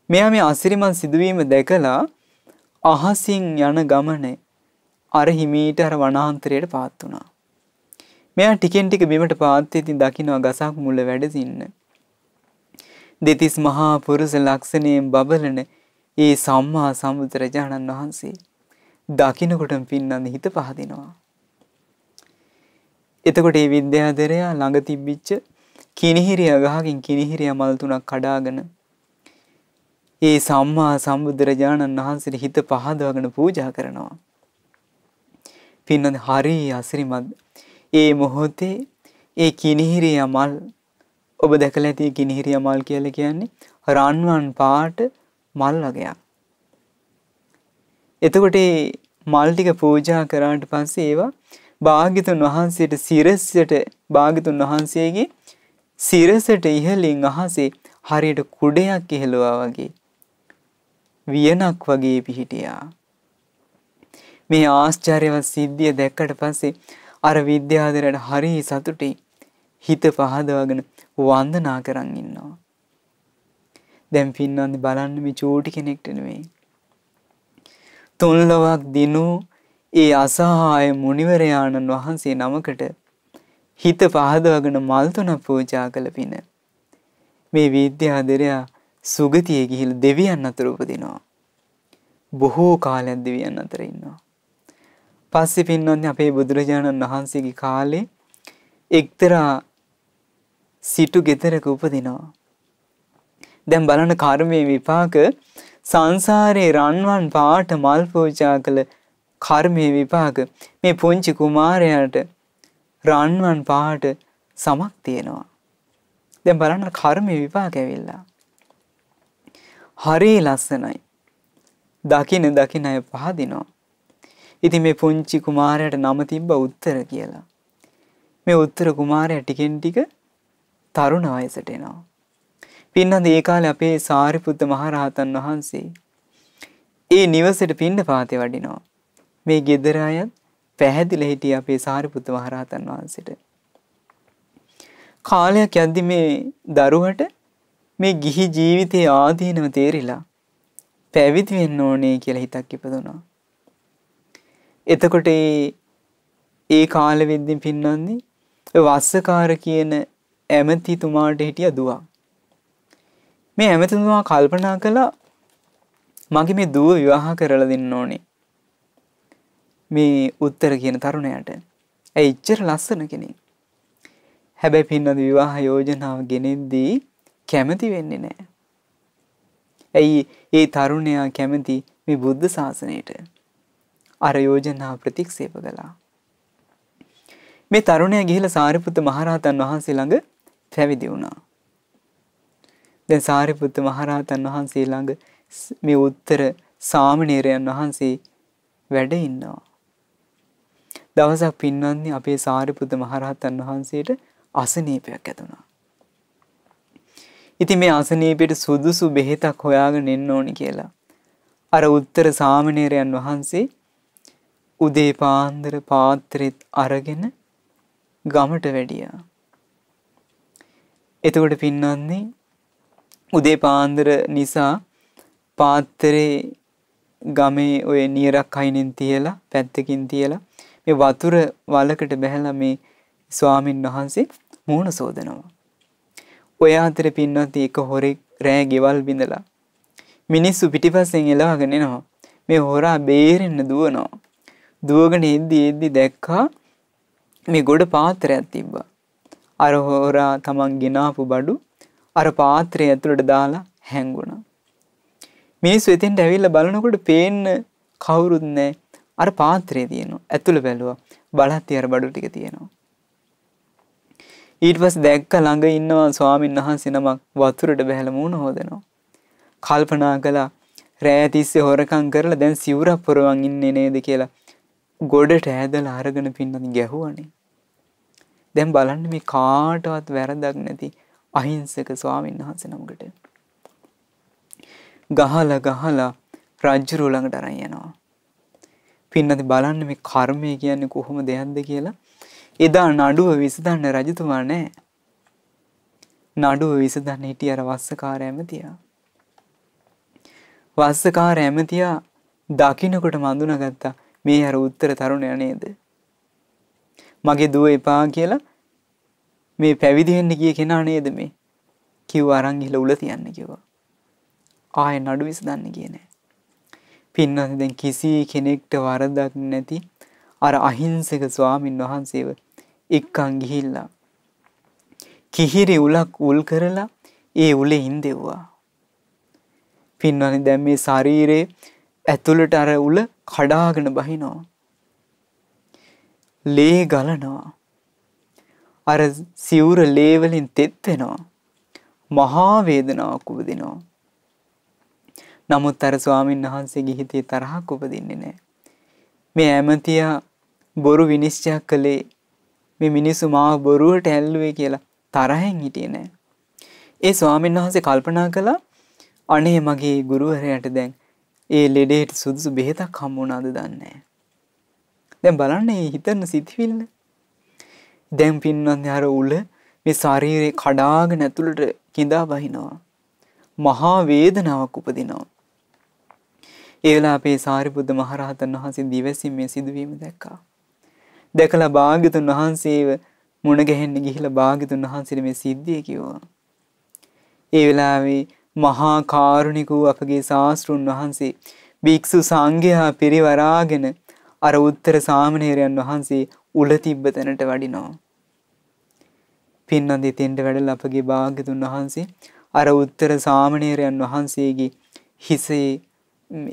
මෙයා මේ අසිරිමත් සිදුවීම දැකලා අහසින් යන ගමන අර හිමීට අර වනාන්තරයට පාත් වුණා. මෙයා ටිකෙන් ටික බිමට පාත් වෙතින් දකිනවා ගසක් මුල වැඩ සින්න. දෙතිස් මහා පුරුෂ ලක්ෂණයෙන් බබලන ඒ සම්මා සම්බුදුරජාණන් වහන්සේ දකිනකොටම පින්නන්න හිත පහදිනවා. එතකොට ඒ විද්‍යාධරයා ළඟ තිබිච්ච කිනිහිරිය ගහකින් කිනිහිරිය මල් තුනක් කඩාගෙන ඒ සම්මා සම්බුදුරජාණන් වහන්සේට හිත පහදවගෙන පූජා කරනවා. පින්නද හරි අසිරිමත් ඒ මොහොතේ ඒ කිනිහිරිය මල් ඔබ දැකලා ඇති කිනිහිරිය මල් කියලා කියන්නේ රන්වන් පාට මල් වගයක්. එතකොට මල් ටික පූජා කරාට පස්සේ ඒවා භාග්‍යතුන් වහන්සේට සිරසට භාග්‍යතුන් වහන්සේගේ සිරසට ඉහළින් අහසේ හරියට කුඩයක් ඉහළුවා වගේ වියනක් වගේ පිහිටියා. මේ ආශ්චර්යවත් සිද්ධිය දැක්කට පස්සේ අර විද්‍යාධරයට හරි සතුටුයි. හිත පහදවගෙන වන්දනා කරන් ඉන්නවා. දැන් පින්නන්දි බලන්න මේ චූටි කෙනෙක්ට නෙවෙයි. තුන්ලොවක් දිනු ඒ අසහාය මුනිවරයාණන් වහන්සේ නමකට හිත පහදවගෙන මල් තුනක් පූජා කළ පින. මේ විද්‍යාධරයා සුගතියේ ගිහිල්ලා දෙවියන් අතර උපදිනවා. බොහෝ කාලයක් දෙවියන් අතර ඉන්නවා. පස්සේ පින්වත්නි අපේ බුදුරජාණන් වහන්සේගේ කාලේ එක්තරා සිටු ගෙදරක උපදිනවා. දැන් බලන්න කර්මයේ විපාක සංසාරේ රන්වන් පාට මල් පූජා කළ කර්මයේ විපාක මේ පුංචි කුමාරයාට රන්වන් පාට සමක් තියෙනවා. දැන් බලන්න කර්මයේ විපාක ඇවිල්ලා. හරි ලස්සනයි. දකින දකින අය පහදිනවා. ඉතින් මේ පුංචි කුමාරයාට නම තිබ්බ උත්තර කියලා. මේ උත්තර කුමාරයා ටිකෙන් ටික තරුණ වයසට එනවා. පින්නන්ද ඒ කාලේ අපේ සාරිපුත්ත මහරහතන් වහන්සේ ඒ නිවසේට පින්න පාතේ වඩිනවා. මේ ගෙදර අයත් පැහැදිලා හිටිය අපේ සාරිපුත්ත මහරහතන් වහන්සේට. කාලයක් යද්දි මේ දරුවට මේ ගිහි ජීවිතයේ ආදීනව තේරිලා පැවිදි වෙන්න ඕනේ කියලා හිතක් ඉපදුනා. එතකොට ඒ කාලෙ වෙද්දී පින්නන්නේ වස්සකාර කියන ඇමතිතුමාට හිටිය දුවක්. මේ ඇමතිතුමා කල්පනා කළා මගේ මේ දුව විවාහ කරලා දෙන්න ඕනේ. මේ උත්තර කියන තරුණයාට. ඇයි ඉච්චර ලස්සන කෙනෙක්. හැබැයි පින්නද විවාහ යෝජනාව ගෙනෙද්දී කැමති වෙන්නේ නැහැ. ඇයි ඒ තරුණයා කැමති මේ බුද්ධ ශාසනයට අර යෝජනා ප්‍රතික්ෂේප කළා. මේ තරුණයා ගිහිලා සාරිපුත්ත මහරහතන් වහන්සේ ළඟ පැවිදි වුණා. දැන් සාරිපුත්ත මහරහතන් වහන්සේ ළඟ මේ උත්තර සාමණේරයන් වහන්සේ වැඩ ඉන්නවා. දවසක් පින්වත්නි අපේ සාරිපුත්ත මහරහතන් වහන්සේට අසනීපයක් ඇතුණා. ඉතින් මේ අසනීපෙට සුදුසු බෙහෙතක් හොයාගෙන එන්න ඕනි කියලා. අර උත්තර සාමණේරයන් වහන්සේ උදේ පාන්දර පාත්‍රෙත් අරගෙන ගමට වැඩියා. එතකොට පින්නන්නේ උදේ පාන්දර නිසා පාත්‍රේ ගමේ ඔය නියරක් අයිනෙන් තියලා පැත්තකින් තියලා මේ වතුර වලකට බැහැලා මේ ස්වාමින් වහන්සේ මූණ සෝදනවා. ඔය අතර පින්නත් එක හොරෙක් රෑ ගෙවල් බිඳලා මිනිස්සු පිටිපස්සෙන් එලවගෙන එනවා. මේ හොරා බේරෙන්න දුවනවා. දුවගෙන එද්දි එද්දි දැක්කා මේ ගොඩ පාත්‍රයක් තිබ්බා. අර හොරා තමන් ගෙනාපු බඩු අර පාත්‍රය ඇතුළට දාලා හැංගුණා. මිනිස්සු එතෙන්ට ඇවිල්ලා බලනකොට පේන්න කවුරුත් නැහැ. අර පාත්‍රය තියෙනවා. ඇතුළ බැලුවා. බලද්දි අර බඩු ටික තියෙනවා. ඊට පස්සේ දැක්ක ළඟ ඉන්නවා ස්වාමීන් වහන්සේ නමක් වතුරට බහැලා මූණ හොදනවා. කල්පනා කළා රෑ තිස්සේ හොරකම් කරලා දැන් සිවුරක් පුරවන් ඉන්නේ නේද කියලා ගොඩට ඇදලා අරගෙන පින්නත් ගැහුවනේ. දැන් බලන්න මේ කාටවත් වැරදක් නැති අහිංසක ස්වාමීන් වහන්සේ නමකට. ගහලා ගහලා රජ්ජුරුව ළඟට අරන් යනවා. පින්නත් බලන්න මේ කර්මය කියන්නේ කොහොම දෙයක්ද කියලා එදා නඩුව විසඳන්න රජතුමා නෑ. නඩුව විසඳන්න හිටිය අර වස්සකාර ඇමතියා. වස්සකාර ඇමතියා දකින්නකොට මඳුනගත්තා මේ අර උත්තර තරුණයා නේද? මගේ දුව එපා කියලා මේ පැවිදි වෙන්න ගිය කෙනා නේද මේ? කිව්වා අරන් ගිහලා උල තියන්න කිව්වා. ආයෙ නඩු විසඳන්න ගියේ නෑ. පින්නත් දැන් කිසි කෙනෙක්ට වරදක් නැති අර අහිංසක ස්වාමින් වහන්සේව එක්කන් ගිහිල්ලා කිහිරි උලක් උල් කරලා ඒ උලේ හින්දෙව්වා. පින්නනි දැන් මේ ශරීරේ ඇතුළට අර උල කඩාගෙන බහිනවා. ලේ ගලනවා. අර සිවුර ලේ වලින් තෙත් වෙනවා. මහා වේදනාවක් උපදිනවා. නමුත් අර ස්වාමීන් වහන්සේගේ හිතේ තරහක් උපදින්නේ නැහැ. මේ ඇමතියා බොරු විනිශ්චයක් කළේ මේ මිනිස්සු මාව බොරුවට ඇල්ලුවේ කියලා තරහෙන් හිටියේ නැහැ. ඒ ස්වාමීන් වහන්සේ කල්පනා කළා අනේ මගේ ගුරුවරයාට දැන් ඒ ලෙඩේට සුදුසු බෙහෙතක් හම්බුණාද දන්නේ දැන් බලන්න මේ හිතන සිතවිල්ල. දැන් පින්නන්නේ අර උල මේ ශරීරේ කඩාගෙන ඇතුළට කිඳා බහිනවා. මහා වේදනාවක් උපදිනවා. ඒ වෙලාව අපේ සාරිපුත්ත මහරහතන් වහන්සේ දිවසින් මේ සිදුවීම දැක්කා. දැකලා භාග්‍යතුන් වහන්සේව මුණ ගැහෙන්න ගිහිලා භාග්‍යතුන් වහන්සේට මේ සිද්ධිය කිව්වා. ඒ වෙලාවේ මහා කාරුණික වූ අපගේ ශාස්ත්‍රුන් වහන්සේ භික්ෂු සංඝයා පිරිවරාගෙන අර උත්තර සාමණේරයන් වහන්සේ උල තිබ්බ තැනට වඩිනවා. පින්නන්දි තෙන්ට වැඩලා අපගේ භාග්‍යතුන් වහන්සේ අර උත්තර සාමණේරයන් වහන්සේගේ හිසේ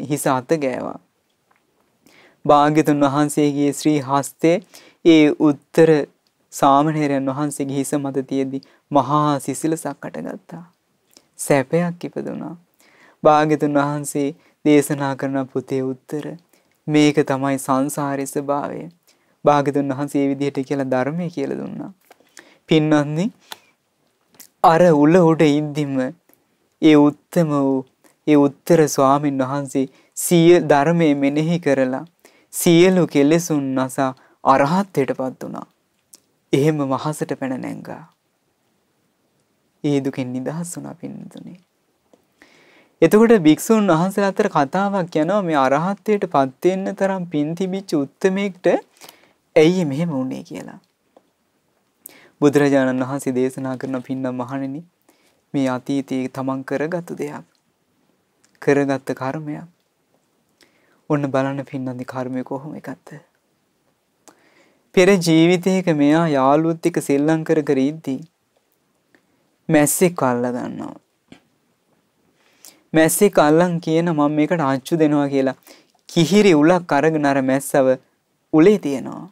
හිස අත ගෑවා. භාග්‍යතුන් වහන්සේගේ ශ්‍රී හස්තේ ඒ උත්තර සාමණේරයන් වහන්සේගේ හිස මත තියෙද්දි මහා සිසිලසක් අටගත්තා. සැපයක් ඉපදුනා. භාග්‍යතුන් වහන්සේ දේශනා කරන පුතේ උත්තර මේක තමයි සංසාරේ ස්වභාවය. භාග්‍යතුන් වහන්සේ මේ විදිහට කියලා ධර්මය කියලා දුන්නා. පින්නන්දි අර උල උඩ ඉද්දිම ඒ උත්තම වූ ඒ උත්තර ස්වාමින් වහන්සේ සිය ධර්මයේ මෙනෙහි කරලා සියලු කෙලෙසුන් නසා අරහත්ත්වයටපත් වුණා. එහෙම මහසට පැන නැංගා. ඒ දුකෙන් නිදහස් වුණා පින්නතුනේ. එතකොට භික්ෂුන් වහන්සේලා අතර කතාවක් යනවා මේ අරහත්ත්වයටපත් වෙන්න තරම් පින් තිබිච්ච උත්මයෙක්ට ඇයි මෙහෙම වුනේ කියලා. බුදුරජාණන් වහන්සේ දේශනා කරන පින්නම් මහණෙනි මේ අතීතයේ තමන් කරගත්තු දෙයක්. කරගත්ත කර්මයක්. ඔන්න බලන්න පින්නන්දි කර්මය කොහොම එකක්ද? පෙර ජීවිතයක මෙයා යාළුවොත් එක්ක සෙල්ලම් කර කර ඉද්දී මැස්සෙක් අල්ල ගන්නවා. මැස්සෙක් අල්ලන් කියන මම මේකට ආච්චු දෙනවා කියලා කිහිරි උලක් අරගෙන අර මැස්සව උලේ තියනවා.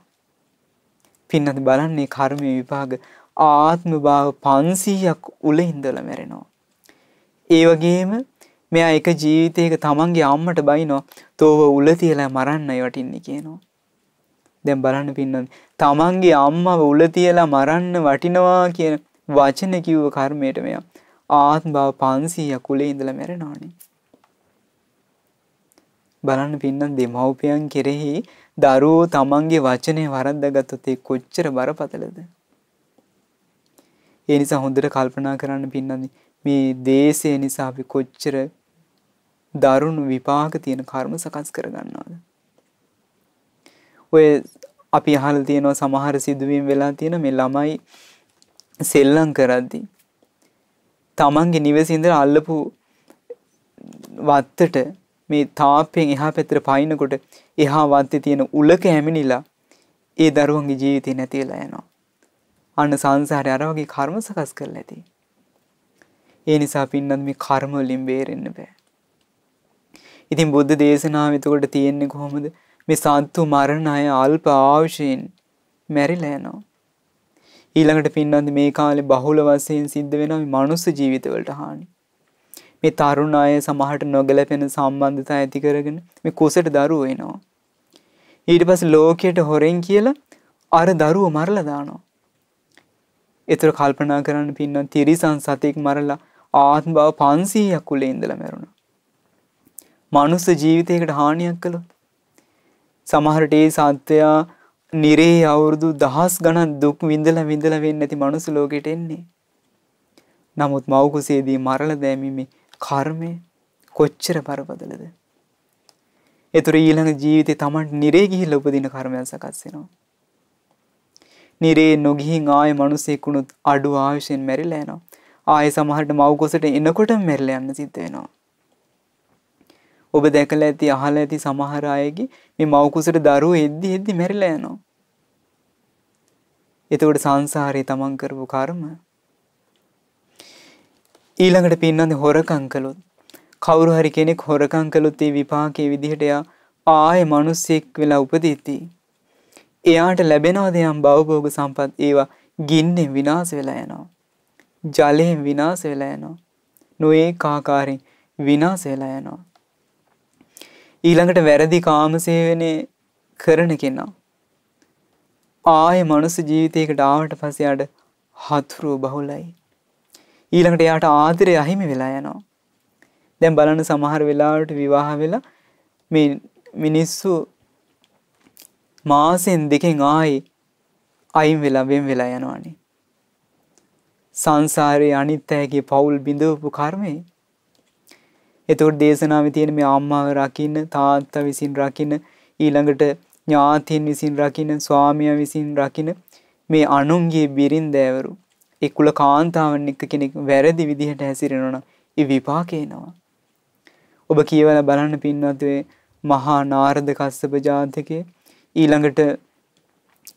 පින්නත් බලන්නේ කර්මයේ විපාක ආත්ම භාව 500ක් උලේ ඉඳලා මැරෙනවා. ඒ වගේම මෙයා එක ජීවිතයක තමන්ගේ අම්මට බයිනෝ තෝව උල තියලා මරන්නයි වටින්නේ කියනවා. දැන් බලන්න පින්නත් තමන්ගේ අම්මව උල තියලා මරන්න වටිනවා කියන වචන කිව්ව කර්මයට මෙයා ආත්ම භව 500 කුලේ ඉඳලා මැරෙනවානේ. බලන්න පින්නත් දෙමව්පියන් කෙරෙහි දරුවෝ තමන්ගේ වචනේ වරද්දාගත්තොත් ඒ කොච්චර බරපතලද? ඒ නිසා හොඳට කල්පනා කරන්න පින්නත් මේ දේශය නිසා අපි කොච්චර දරුණු විපාක තියෙන කර්ම සකස් කරගන්නවද? ඔය අපි අහලා තියෙනවා සමහර සිදුවීම් වෙලා තියෙන මේ ළමයි සෙල්ලම් කරද්දී තමන්ගේ නිවසේ ඉඳලා අල්ලපු වත්තට මේ තාප්පෙන් එහා පැත්තට පයින්නකොට එහා වත්තේ තියෙන උලක හැමිනිලා ඒ දරුවන්ගේ ජීවිතේ නැති වෙලා යනවා. අන්න සංසාරේ අර වගේ කර්ම සකස් කරලා ඇති. ඒ නිසා පින්නත් මේ කර්ම වලින් බේරෙන්න බෑ. ඉතින් බුද්ධ දේශනාව එතකොට තියෙන්නේ කොහොමද? මේ සත්තු මරණ අය අල්ප ආයුෂයෙන් මැරිලා යනවා. ඊළඟට පින්නන්දි මේ කාලේ බහුල වශයෙන් සිද්ධ වෙනවා මේ මනුස්ස ජීවිතවලට හානි. මේ තරුණ අය සමහරට නොගැලපෙන සම්බන්ධතා ඇති කරගෙන මේ කුසට දරුවෝ එනවා. ඊට පස්සේ ලෝකයට හොරෙන් කියලා අර දරුවෝ මරලා දානවා. ඒතර කල්පනා කරන්න පින්නන් තිරිසන් සතෙක් මරලා ආත්ම භව 500ක් කුලේ ඉඳලා මැරුණා. මනුස්ස ජීවිතයකට හානියක් කළොත් සමහරට ඒ සත්වයා නිරේ අවුරුදු දහස් ගණන් දුක් විඳලා විඳලා වෙන්නේ නැති මනුස්ස ලෝකෙට එන්නේ. නමුත් මව් කුසේදී මරල දැමීමේ කර්මය කොච්චර බරපතලද? ඒතර ඊළඟ ජීවිතේ Taman නිරේ ගිහිල්ලා උපදින කර්මයන් සකස් වෙනවා. නිරේ නොගිහින් ආයේ මිනිසෙක් වුණොත් අඩු ආයුෂෙන් මැරිලා යනවා. ආයේ සමහරට මව් කුසට එනකොට මැරිලා යන්න සිද්ධ වෙනවා. ඔබ දැකලා ඇති අහලා ඇති සමහර අයගේ මේ මව් කුසට දරුවෝ එද්දි එද්දි මැරිලා යනවා. එතකොට සංසාරේ තමන් කරපු කර්ම ඊළඟට පින්නන්නේ හොරකම් කළොත් කවුරු හරි කෙනෙක් හොරකම් කළොත් ඒ විපාකයේ විදිහට එයා ආයේ මිනිස්සෙක් වෙලා උපදිති. එයාට ලැබෙනවද යම් භවභෝග සම්පත් ඒවා ගින්නෙන් විනාශ වෙලා යනවා. ජලයෙන් විනාශ වෙලා යනවා. නොඒක ආකාරයෙන් විනාශ වෙලා යනවා. ඊළඟට වැරදි කාමසේවනය කරන කෙනා ආයේ මනුස්ස ජීවිතයකට ආවට පස්සේ යාට හතුරු බහුලයි. ඊළඟට එයාට ආදරය අහිමි වෙලා යනවා. දැන් බලන්න සමහර වෙලාවට විවාහ වෙලා මේ මිනිස්සු මාසෙන් දෙකෙන් ආයි අයින් වෙලා වෙන් වෙලා යනවානේ. සංසාරයේ අනිත් අයගේ පවුල් බිඳවපු කර්මය. එතකොට දේශනාවේ තියෙන මේ අම්මාව රකින්න, තාත්තා විසින් රකින්න, ඊළඟට ඥාතීන් විසින් රකින්න, ස්වාමියා විසින් රකින්න මේ අනුන්ගේ බිරින්දෑවරු ඒ කුල කාන්තාවන් එක්ක කෙනෙක් වැරදි විදිහට හැසිරෙනවා නම් ඒ විපාක එනවා. ඔබ කියවලා බලන්න පින්වත් මහා නාරද කස්සප ජාතකයේ ඊළඟට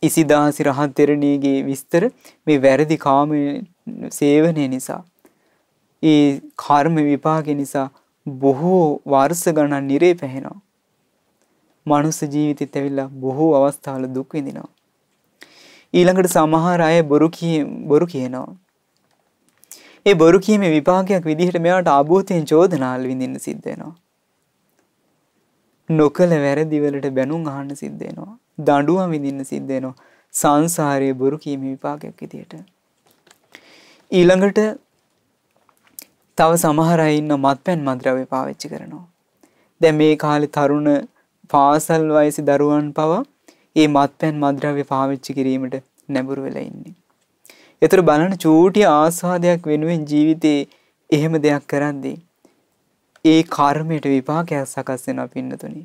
ඉසිදාසි රහත් තෙරණියගේ විස්තර මේ වැරදි කාම සේවනය නිසා ඒ කර්ම විපාක නිසා බොහෝ වර්ෂ ගණන් නිරේ පැහෙනවා. මනුස්ස ජීවිතෙත් ඇවිල්ලා බොහෝ අවස්ථාවල දුක් විඳිනවා. ඊළඟට සමහර අය බොරු බොරු කියනවා. ඒ බොරු කීමේ විපාකයක් විදිහට මෙයාට අභූතයෙන් චෝදනාල් විඳින්න සිද්ධ වෙනවා. නොකල වැරදි වලට බැනුම් අහන්න සිද්ධ වෙනවා. දඬුවම් විඳින්න සිද්ධ වෙනවා. සංසාරයේ බොරු කීමේ විපාකයක් විදිහට. ඊළඟට තව සමහර අය ඉන්න මත්පැන් මද්‍රව්‍ය පාවිච්චි කරනවා. දැන් මේ කාලේ තරුණ පාසල් වයසේ දරුවන් පවා මේ මත්පැන් මද්‍රව්‍ය පාවිච්චි කිරීමට නැඹුරු වෙලා ඉන්නේ. ඒතර බලන්න චූටි ආස්වාදයක් වෙනුවෙන් ජීවිතේ එහෙම දෙයක් කරද්දී ඒ කර්මයට විපාකයක් සකස් වෙනවා පින්නතුනි.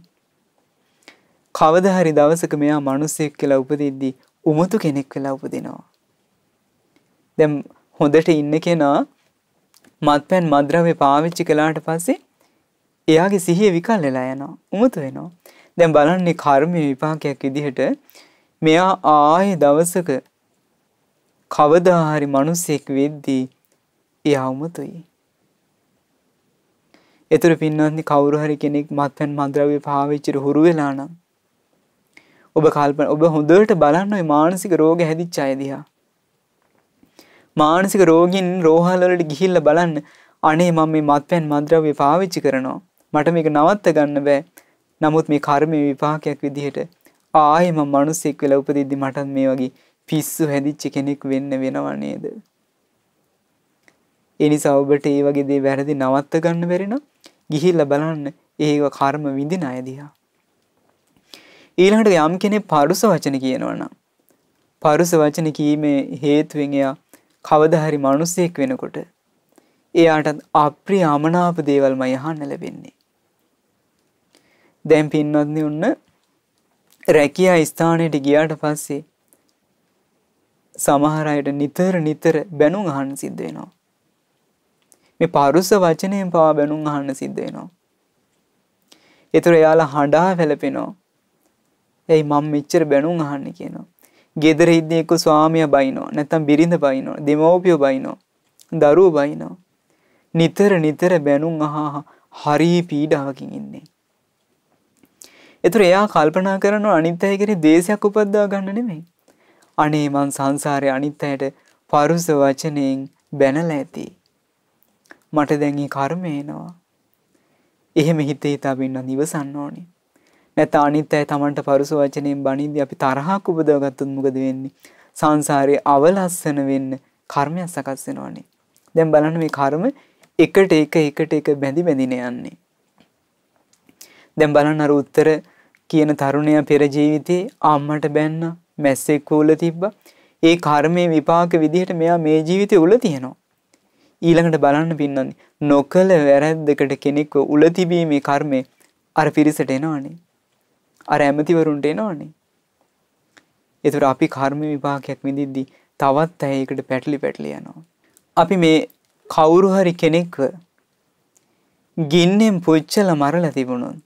කවදා හරි දවසක මෙයා මිනිසෙක් කියලා උපදිද්දී උමතු කෙනෙක් වෙලා උපදිනවා. දැන් හොඳට ඉන්න කෙනා මත්පැන් මද්‍රව්‍ය පාවිච්චි කළාට පස්සේ එයාගේ සිහිය විකල් වෙලා යනවා. උමතු වෙනවා. දැන් බලන්නේ කර්මයේ විපාකයක් විදිහට මෙයා ආයේ දවසක කවදා හරි මිනිසෙක් වෙද්දී එයා උමතුයි. ඒතර පින්නන්දි කවුරු හරි කෙනෙක් මත්පැන් මද්‍රව්‍ය පාවිච්චිට හුරු වෙලා නම් ඔබ කල්පන ඔබ හොඳට බලන්න ඔය මානසික රෝග හැදිච්ච අය දිහා. මානසික රෝගීන් රෝහල් වලට ගිහිල්ලා බලන්න අනේ මම මේ මත්පැන් මද්‍රව්‍ය පාවිච්චි කරනවා. මට මේක නවත්ත ගන්න බෑ. නමුත් මේ කර්මයේ විපාකයක් විදිහට ආයේ මම මිනිස්සෙක් වෙලා උපදිද්දි මටත් මේ වගේ පිස්සු හැදිච්ච කෙනෙක් වෙන්න වෙනව නේද? ඒ නිසා ඔබට මේ වගේ දේ වැරදි නවත්ත ගන්න බැරි නම් ගිහිල්ලා බලන්න ඒව කර්ම විඳින අය දිහා. ඊළඟට යම් කෙනෙක් පරුස වචන කියනවා නම් පරුස වචන කීමේ හේතුවෙන් එයා කවදා හරි මිනිසෙක් වෙනකොට එයාට අප්‍රිය අමනාප දේවල්මයි අහන්න ලැබෙන්නේ. දැන් පින්වත්නි උන්න රැකියා ස්ථානයට ගියාට පස්සේ සමහර අයට නිතර නිතර බැනුම් අහන්න සිද්ධ වෙනවා. මේ පරුස වචනයෙන් පවා බැනුම් අහන්න සිද්ධ වෙනවා. ඒතර එයාලා හඬා වැළපෙනවා. එයි මම මෙච්චර බැනුම් අහන්නේ කියනවා. ගෙදර ඉද්දී එක්ක ස්වාමියා බයිනවා නැත්නම් බිරිඳ බයිනවා දෙමව්පියෝ බයිනවා දරුවෝ බයිනවා නිතර නිතර බැනුම් අහා හරි පීඩාවකින් ඉන්නේ. ඒතර එයා කල්පනා කරනවා අනිත් අය කෙරේ දේශයක් උපද්දවා ගන්න නෙමෙයි. අනේ මං සංසාරේ අනිත් අයට පරුස වචනෙන් බැනලා ඇති. මට දැන් මේ කර්මය එනවා. එහෙම හිතේ හිතා බින්න නිවසන්න ඕනේ. නැත්නම් අනිත් අය Tamanට පරුස වචනෙන් බනින්දී අපි තරහක් උපදවගත්තොත් මොකද වෙන්නේ? සංසාරේ අවලස්සන වෙන්න කර්මයක් සකස් වෙනවනේ. දැන් බලන්න මේ කර්ම එකට එක එකට එක බැඳි බැඳින යන්නේ. දැන් බලන්න අර උත්තර කියන තරුණයා පෙර ජීවිතේ අම්මට බැන්න මැස්සෙක් උල තිබ්බා. ඒ කර්මයේ විපාක විදිහට මෙයා මේ ජීවිතේ උල තියෙනවා. ඊළඟට බලන්න පින්නන්නේ නොකල වැරැද්දකට කෙනෙක්ව උල තිබීමේ කර්මය අර පිරිසට එනවනේ. අර ඇමතිවරුන්ට එනවනේ. ඒතර අපි කර්ම විපාකයක් විඳිද්දි තවත් ඇය ඒකට පැටලි පැටලි යනවා. අපි මේ කවුරු හරි කෙනෙක්ව ගින්නෙන් පුච්චලා මරලා තිබුණොත්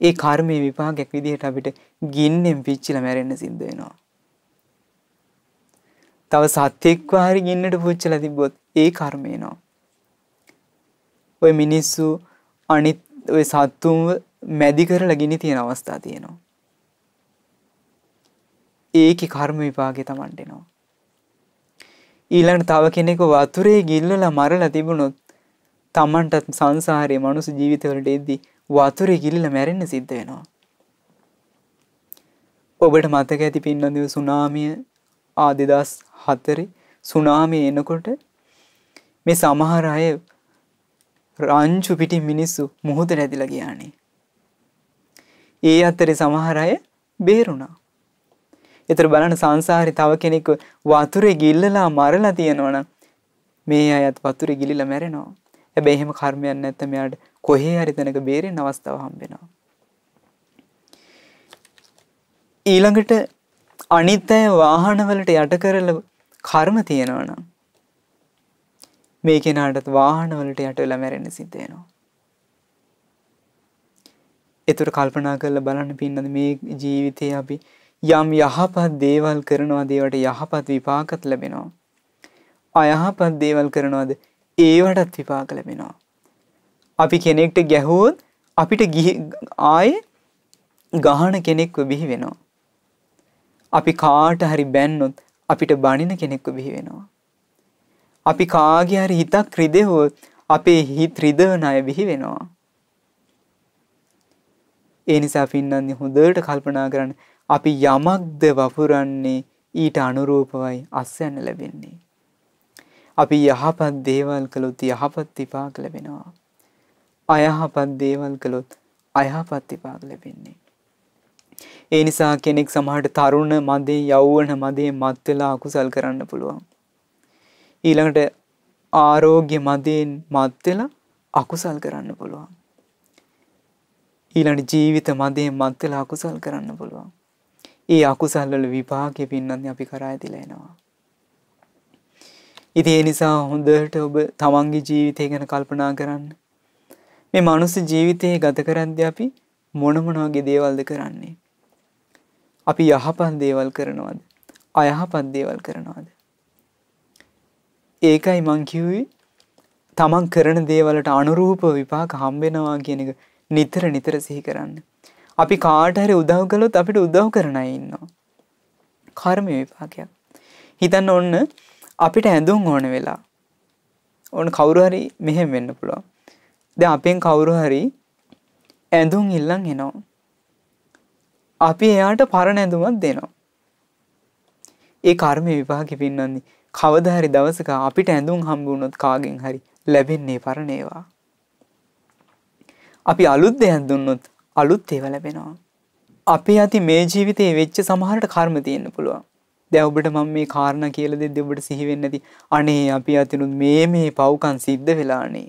ඒ කර්මයේ විපාකයක් විදිහට අපිට ගින්නෙන් පිච්චිලා මැරෙන්න සිද්ධ වෙනවා. තව සත්‍යෙක්ව හරි ගින්නට පුච්චලා තිබ්බොත් ඒ කර්ම එනවා. ඔය මිනිස්සු අනිත් ඔය සත්තුන්ව මැදි කරලා ගිනි තියෙන අවස්ථා තියෙනවා. ඒකේ කර්ම විපාකේ Tamanට එනවා. ඊළඟට තව කෙනෙකු වතුරේ ගිල්ලලා මරලා තිබුණොත් Tamanටත් සංසාරයේ මනුස්ස ජීවිතවලට එද්දී වතුරේ ගිලිලා මැරෙන්න සිද්ධ වෙනවා. ඔබට මතක ඇති පින්නදිව සුනාමිය ආ 2004 සුනාමිය එනකොට මේ සමහර අය රංචු පිටින් මිනිස්සු මුහුදට ඇදිලා ගියානේ. ඒ අතරේ සමහර අය බේරුණා. ඒතර බලන්න සංසාරේ තව කෙනෙක් වතුරේ ගිල්ලලා මරලා තියෙනවනම් මේ අයත් වතුරේ ගිලිලා මැරෙනවා. හැබැයි එහෙම කර්මයක් නැත්නම් එයාට කොහේ හරි තැනක බේරෙන්න අවස්ථාව හම්බෙනවා. ඊළඟට අනිත් අය වාහනවලට යට කරලා කර්ම තියෙනවනම් මේ කෙනාටත් වාහනවලට යට වෙලා මැරෙන්න සිද්ධ වෙනවා. ඒතර කල්පනා කරලා බලන්න පින්නද මේ ජීවිතේ අපි යම් යහපත් දේවල් කරනවාද ඒවට යහපත් විපාකත් ලැබෙනවා. අයහපත් දේවල් කරනවාද ඒවටත් විපාක ලැබෙනවා. අපි කෙනෙක්ට ගැහුවොත් අපිට ආයේ ගහන කෙනෙක්ව බිහි වෙනවා. අපි කාට හරි බැන්නොත් අපිට බනින කෙනෙක්ව බිහි වෙනවා. අපි කාගේ හරි හිතක් රිදෙවොත් අපේ හිත රිදවන අය බිහි වෙනවා. ඒ නිසා පින්නන්නේ හොඳට කල්පනා කරන්න අපි යමක්ද වපුරන්නේ ඊට අනුරූපවයි අස්යන්න ලැබෙන්නේ. අපි යහපත් දේවල් කළොත් යහපත් විපාක ලැබෙනවා. අයහපත් දේවල් කළොත් අයහපත් විපාක ලැබෙන්නේ. ඒ නිසා කෙනෙක් සමහරට තරුණ මදේ යෞවන මදේ මත් වෙලා අකුසල් කරන්න පුළුවන්. ඊළඟට ආරෝග්‍ය මදයෙන් මත් වෙලා අකුසල් කරන්න පුළුවන්. ඊළඟ ජීවිත මදයෙන් මත් වෙලා අකුසල් කරන්න පුළුවන්. ඒ අකුසල් වල විපාකෙ පින්නන්නේ අපි කරා ඇතිලා එනවා. ඉතින් ඒ නිසා හොඳට ඔබ තමන්ගේ ජීවිතය ගැන කල්පනා කරන්න. මේ මනුස්ස ජීවිතයේ ගත කරද්දී අපි මොන මොන වගේ දේවල්ද කරන්නේ? අපි යහපත් දේවල් කරනවද? අයහපත් දේවල් කරනවද? ඒකයි මං කිව්වේ තමන් කරන දේවල්ට අනුරූප විපාක හම්බ වෙනවා කියන එක නිතර නිතර සිහි කරන්න. අපි කාට හරි උදව් කළොත් අපිට උදව් කරන අය ඉන්නවා. කර්ම විපාකයක්. හිතන්න ඔන්න අපිට ඇඳුම් ඕන වෙලා. ඕන කවුරු හරි මෙහෙම වෙන්න පුළුවන්. දැන් අපෙන් කවුරු හරි ඇඳුම් ඉල්ලන් එනවා. අපි එයාට පරණ ඇඳුමක් දෙනවා. ඒ කර්ම විපාකෙ පින්නන්නේ කවදා හරි දවසක අපිට ඇඳුම් හම්බ වුණොත් කාගෙන් හරි ලැබෙන්නේ පරණ ඒවා. අපි අලුත් දෙයක් දුන්නොත් අලුත් ඒවා ලැබෙනවා. අපේ අති මේ ජීවිතේ වෙච්ච සමහරට කර්ම තියෙන්න පුළුවන්. දැන් ඔබට මම මේ කාරණා කියලා දෙද්දි ඔබට සිහි වෙන්නේ නැති අනේ අපි අතිනුත් මේ මේ පව්කම් සිද්ධ වෙලානේ.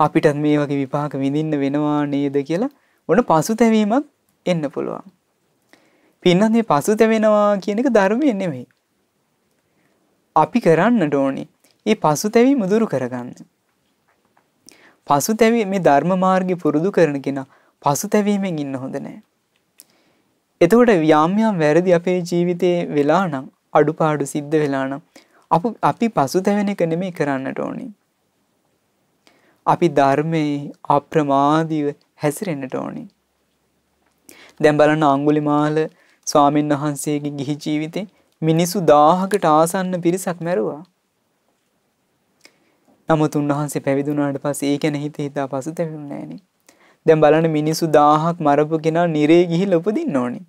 අපිටත් මේ වගේ විපාක විඳින්න වෙනවා නේද කියලා ඔන්න පසුතැවීමක් එන්න පුළුවන්. පින්නත් මේ පසුතැවෙනවා කියන එක ධර්මයේ නෙමෙයි. අපි කරන්නට ඕනි. මේ පසුතැවීම දුරු කරගන්න. පසුතැවී මේ ධර්ම මාර්ගය පුරුදු කරන කෙනා පසුතැවීමෙන් ඉන්න හොඳ නෑ. එතකොට යම් යම් වැරදි අපේ ජීවිතේ වෙලා නම් අඩුපාඩු සිද්ධ වෙලා නම් අපි පසුතැවෙන එක නෙමෙයි කරන්නට ඕනි. අපි ධර්මයේ අප්‍රමාදීව හැසිරෙන්නට ඕනි. දැන් බලන්න අඟුලිමාල ස්වාමීන් වහන්සේගේ ගිහි ජීවිතේ මිනිසු 1000කට ආසන්න පිරිසක් මැරුවා. නමුත් උන්වහන්සේ පැවිදුණාට පස්සේ ඒ ගැන හිත හිතා පසුතැවෙන්නේ නැහනේ. දැන් බලන්න මිනිස්සු 1000ක් මරපු කෙනා නිරේ ගිහිල්ලා උපදින්න ඕනේ.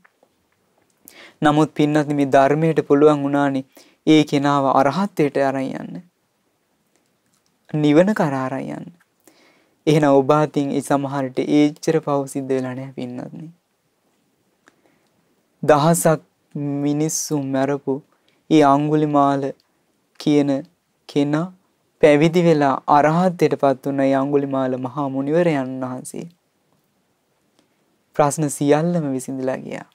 නමුත් පින්නත් මේ ධර්මයට පුළුවන් වුණානේ ඒ කෙනාව අරහත්ත්වයට අරන් යන්න. නිවන කරා අරන් යන්න. එහෙනම් ඔබ අතින් ඒ සමහරට ඒච්චර පව සිද්ධ වෙලා නැහැ පින්නත් දහසක් මිනිස්සු මැරපු ඒ අඟුලිමාල කියන කෙනා පැවිදි වෙලා අරහත්ත්වයට පත් වුණ යංගුලිමාල මහා මුනිවරයන් වහන්සේ. ප්‍රශ්න සියල්ලම විසඳලා ගියා.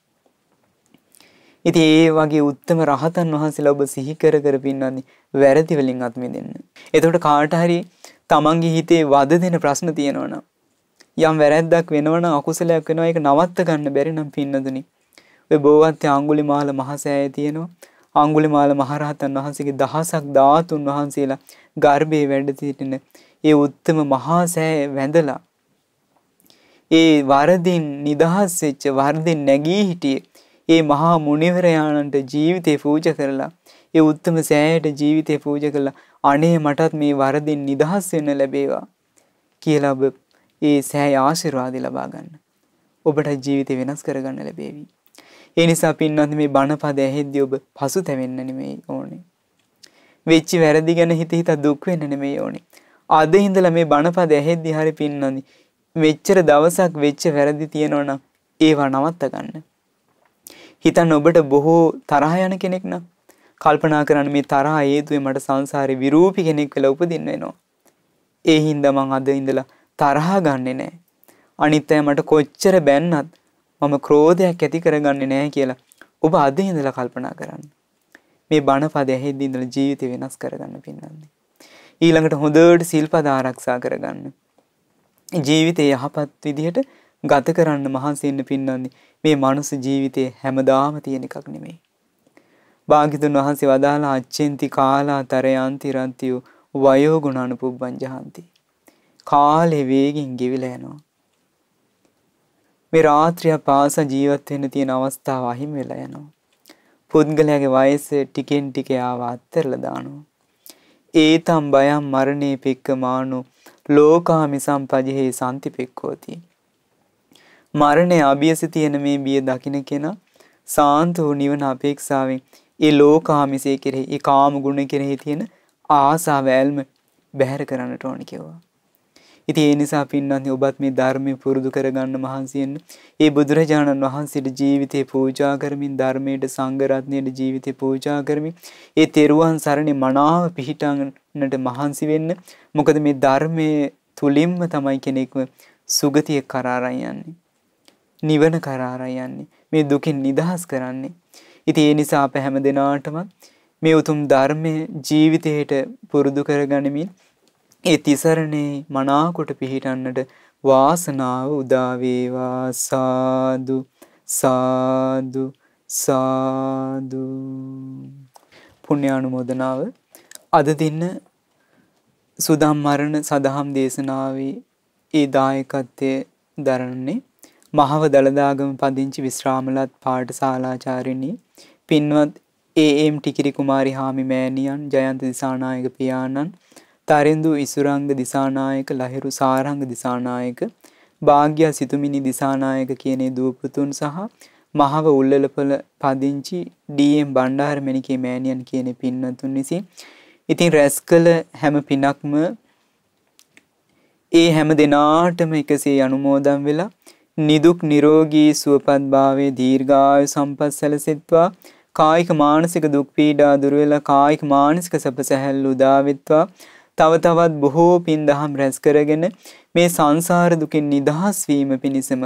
ඉතින් ඒ වගේ උත්තම රහතන් වහන්සේලා ඔබ සිහි කර කර පින්නන්නේ වැරදි වලින් අත් මිදෙන්න. එතකොට කාට හරි තමන්ගේ හිතේ වද දෙන ප්‍රශ්න තියෙනවනම් යම් වැරැද්දක් වෙනවනම් අකුසලයක් වෙනවා ඒක නවත්ත ගන්න බැරි නම් පින්නදුනි. ඔය බෝවත්තේ අඟුලිමාල මහසෑය තියෙනවා. අඟුලිමාල මහරහතන් වහන්සේගේ දහසක් ධාතුන් වහන්සේලා ගර්භයේ වැඩ සිටින ඒ උත්තම මහා සෑය වැඳලා ඒ වරදින් නිදහස් වෙච්ච වරදින් නැගී හිටියේ ඒ මහා මුනිවරයාණන්ට ජීවිතේ පූජා කරලා ඒ උත්තම සෑයට ජීවිතේ පූජා කළා අනේ මටත් මේ වරදින් නිදහස් වෙන්න ලැබේවා කියලා ඔබ ඒ සෑය ආශිර්වාද ලබා ගන්න. ඔබට ජීවිතේ වෙනස් කරගන්න ලැබේවි. ඒ නිසා පින්නත් මේ බණපද ඇහෙද්දී ඔබ පසුතැවෙන්න නෙමෙයි ඕනේ. වෙච්ච වැරදි ගැන හිත හිත දුක් වෙන්න නෙමෙයි ඕනේ. අද ඉඳලා මේ බණපද ඇහෙද්දී හරි පින්නනි මෙච්චර දවසක් වෙච්ච වැරදි තියෙනවා නම් ඒවා නවත්ත ගන්න. හිතන්න ඔබට බොහෝ තරහ යන කෙනෙක් නම් කල්පනා කරන්න මේ තරහ හේතුවෙන් මට සංසාරේ විරූපී කෙනෙක් වෙලා උපදින්න වෙනවා. ඒ හින්දා මං අද ඉඳලා තරහ ගන්නෙ නෑ. අනිත් අය මට කොච්චර බැන්නත් මම ක්‍රෝධයක් ඇති කරගන්නේ නෑ කියලා ඔබ අද ඉඳලා කල්පනා කරන්න. මේ බණපද ඇහෙද්දී ඉඳලා ජීවිතය වෙනස් කරගන්න පින්නන්නේ. ඊළඟට හොඳට සිල්පද ආරක්ෂා කරගන්න. ජීවිතය යහපත් විදිහට ගත කරන්න මහන්සි වෙන්න පින්නන්නේ මේ මනුස්ස ජීවිතේ හැමදාම තියෙන එකක් නෙමෙයි. භාග්‍යතුන් වහන්සේ වදාලා අච්චෙන්ති කාලා තරයන්ති රන්තියෝ වයෝ ගුණානුපුබ්බං ජහන්ති. කාලේ වේගින් ගෙවිලා යනවා. මේ රාත්‍රිය පාස ජීවත් වෙන්න තියෙන අවස්ථාව අහිමි වෙලා යනවා. පුද්ගලයාගේ වයස ටිකෙන් ටික ආව අත්හැරලා දානවා. ඒතම් බයම් මරණේ පෙක්කමානු ලෝකාමි සම්පජෙහි සම්තිපෙක්කෝති. මරණය අභියස තියෙන මේ බිය දකින කෙනා සාන්ත වූ නිවන අපේක්ෂාවෙන් ඒ ලෝකාමිසය කෙරෙහි ඒ කාම ගුණ කෙරෙහි තියෙන ආසාව ඇල්ම බැහැර කරන්නට ඕන කිව්වා. ඉතින් ඒ නිසා පින්නත් ඔබත් මේ ධර්මය පුරුදු කරගන්න මහන්සි වෙන්න. ඒ බුදුරජාණන් වහන්සේට ජීවිතේ පූජා කරමින් ධර්මයට සංඝ රත්නයට ජීවිතේ පූජා කරමින් ඒ තෙරුවන් සරණේ මනාව පිහිටන්නට මහන්සි වෙන්න. මොකද මේ ධර්මයේ තුලින්ම තමයි කෙනෙක්ව සුගතිය කරා යන්නේ. නිවන කරා යන්නේ. මේ දුකින් නිදහස් කරන්නේ. ඉතින් ඒ නිසා අප හැම දිනාටම මේ උතුම් ධර්මයේ ජීවිතයට පුරුදු කරගනිමින් ඒ තිසරණේ මනාකොට පිහිටන්නට වාසනාව උදා වේවා. සාදු සාදු සාදු. පුණ්‍යානුමෝදනාව. අද දින සුදම් මරණ සදහම් දේශනාවේ ඒ දායකත්වයේ දරන්නේ මහව දළදාගම පදිංචි විශ්‍රාමලත් පාඨශාලාචාරිණී පින්වත් ඒ.එම්. ටිකිරි කුමාරි හාමි මෑණියන් ජයන්ත දිසානායක පියාණන් තරිඳු ඉසුරංග දිසානායක ලහිරු සාරංග දිසානායක භාග්‍ය සිතුමිනි දිසානායක කියන දූපුතුන් සහ මහව උල්ලලපල පදිංචි ඩී.එම්. බණ්ඩාර මැණිකේ මෑණියන් කියන පින්වතුන් විසින් ඉතින් රැස් කළ හැම පිනක්ම ඒ හැම දෙනාටම එකසේ අනුමෝදන් වෙලා නිදුක් නිරෝගී සුවපත් භාවයේ දීර්ඝායු සම්පත් සැලසෙත්වා. කායික මානසික දුක් පීඩා දුර වෙලා කායික මානසික සැප සැහැල්ලු උදා වෙත්වා. තව තවත් බොහෝ පින් දහම් රැස් කරගෙන මේ සංසාර දුකින් නිදහස් වීම පිණිසම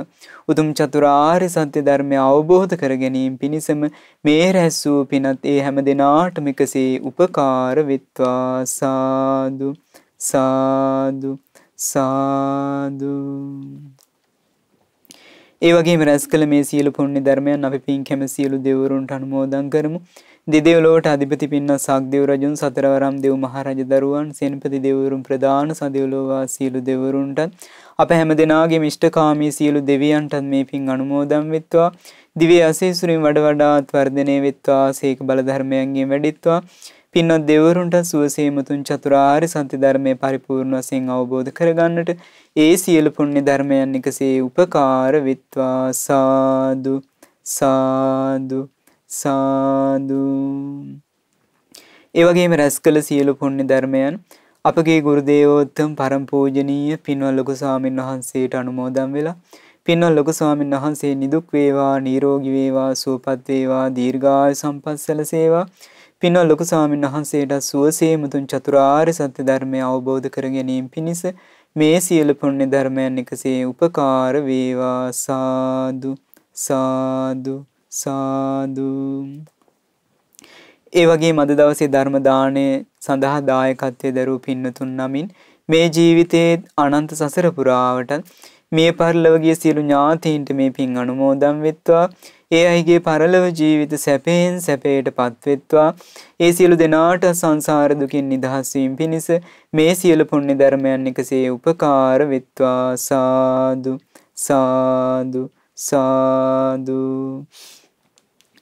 උතුම් චතුරාර්ය සත්‍ය ධර්මය අවබෝධ කර ගැනීම පිණිසම මේ රැස් වූ පිනත් ඒ හැම දිනාටම එකසේ උපකාර වෙත්වා. සාදු සාදු සාදු. ඒ වගේම රැස් කළ මේ සියලු පුණ්‍ය ධර්මයන් අපි පින් කැම සියලු දෙවිවරුන්ට අනුමෝදන් කරමු. දෙදෙව්ලොවට අධිපති පින්න සක්දෙව් රජුන් සතරවරම් දෙව් මහරජ දරුවන් සෙන්පති දෙවිවරුන් ප්‍රධාන සදෙව්ලොවා සියලු දෙවිවරුන්ට අප හැම දෙනාගේ මිෂ්ඨකාමී සියලු දෙවියන්ටත් මේ පින් අනුමෝදන් වෙත්වා. දිව්‍ය අසීසුරින් වඩ වඩාත් වර්ධනය වෙත්වා. සීක බල ධර්මයන්ගෙන් වැඩිත්වා. පින්වත් දෙවරුන්ට සුවසේ මුතුන් චතුරාර්ය සත්‍ය ධර්මය පරිපූර්ණ වශයෙන් අවබෝධ කරගන්නට ඒ සියලු පුණ්‍ය ධර්මයන් එකසේ උපකාර වෙත්වා. සාදු සාදු සාදු. ඒ වගේම රැස් කළ සියලු පුණ්‍ය ධර්මයන් අපගේ ගුරු දේවෝත්තම පරම පූජනීය පින්වත් ලොකු ස්වාමීන් වහන්සේට අනුමෝදන් වෙලා පින්වත් ලොකු ස්වාමීන් වහන්සේ නිදුක් වේවා නිරෝගී වේවා සුවපත් වේවා දීර්ඝායු සම්පත් සැලසේවා. පින්වත් ලොකු ස්වාමීන් වහන්සේට සුවසේ මුතුන් චතුරාර්ය සත්‍ය ධර්මය අවබෝධ කර ගැනීම පිණිස මේ සියලු පුණ්‍ය ධර්මයන් එකසේ උපකාර වේවා සාදු සාදු සාදු ඒ වගේම අද දවසේ ධර්ම දාණය සඳහා දායකත්වයේ දරූ පින්නතුන් නමින් මේ ජීවිතයේ අනන්ත සසර පුරාවට මේ පරලොවගේ සියලු ඥාතීන්ට මේ පින් අනුමෝදන් වෙත්වා. ඒ අයිගේ පරලොව ජීවිත සැපයෙන් සැපයට පත්වෙත්වා. ඒ සියලු දෙනාට සංසාර දුකින් නිදහස් වීම පිණිස මේ සියලු පුණ්‍ය ධර්මයන් එකසේ උපකාර වෙත්වා සාදු සාදු සාදු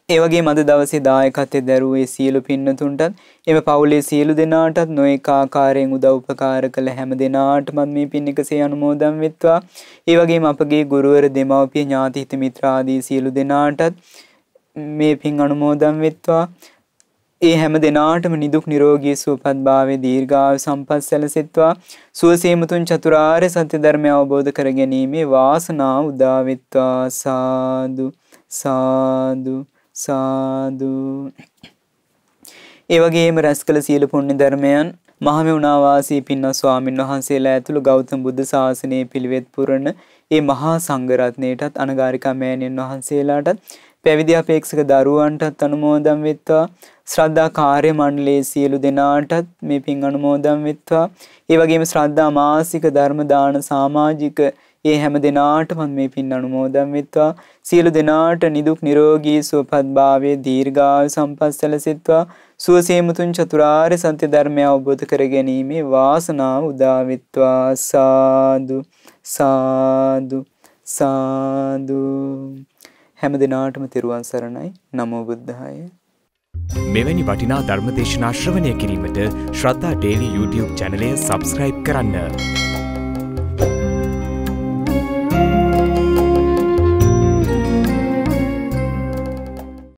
ඒ වගේම අද දවසේ දායකත්වයේ දරුවේ සියලු පින්නතුන්ටත් එම පවුලේ සියලු දෙනාටත් නොඑක ආකාරයෙන් උදව් උපකාර කළ හැම දෙනාටම මේ පින් එකසේ අනුමෝදන් වෙත්වා. ඒ වගේම අපගේ ගුරුවර දෙමව්පිය ඥාති හිත මිත්‍ර ආදී සියලු දෙනාටත් මේ පින් අනුමෝදන් වෙත්වා. ඒ හැම දෙනාටම නිදුක් නිරෝගී සුවපත් භාවයේ දීර්ඝායු සම්පත් සැලසෙත්වා. සුවසේමතුන් චතුරාර්ය සත්‍ය ධර්මය අවබෝධ කර ගැනීමේ වාසනාව උදා වෙත්වා. සාදු සාදු සාදු. ඒ වගේම රැස් කළ සියලු පුණ්‍ය ධර්මයන් මහමෙවුනා වාසී පින්වත් ස්වාමින් වහන්සේලා ඇතුළු ගෞතම බුද්ධ ශාසනයේ පිළිවෙත් පුරන ඒ මහා සංඝරත්නයටත් අනගාരികා මෑණියන් වහන්සේලාටත් පැවිදි අපේක්ෂක දරුවන්ටත් අනුමෝදන් වෙත්වා. ශ්‍රද්ධා කාර්ය මණ්ඩලයේ සියලු දෙනාටත් මේ පින් අනුමෝදන් වෙත්වා. ඒ වගේම ශ්‍රද්ධා මාසික ධර්ම දාන සමාජික ඒ හැම දෙනාටම මේ පින් අනුමෝදන් වෙත්වා. සියලු දෙනාට නිදුක් නිරෝගී සුවපත් භාවයේ දීර්ඝායු සම්පත් සැලසෙත්වා සුවසේ මුතුන් චතුරාර්ය සත්‍ය ධර්මය අවබෝධ කර ගැනීමේ වාසනාව උදා වෙත්වා. සාදු සාදු සාදු. හැම දිනාටම තෙරුවන් සරණයි. නමෝ බුද්ධාය. මෙවැනි වටිනා ධර්මදේශනා ශ්‍රවණය කිරීමට ශ්‍රද්ධා ඩේලි YouTube චැනලය සබස්ක්‍රයිබ් කරන්න.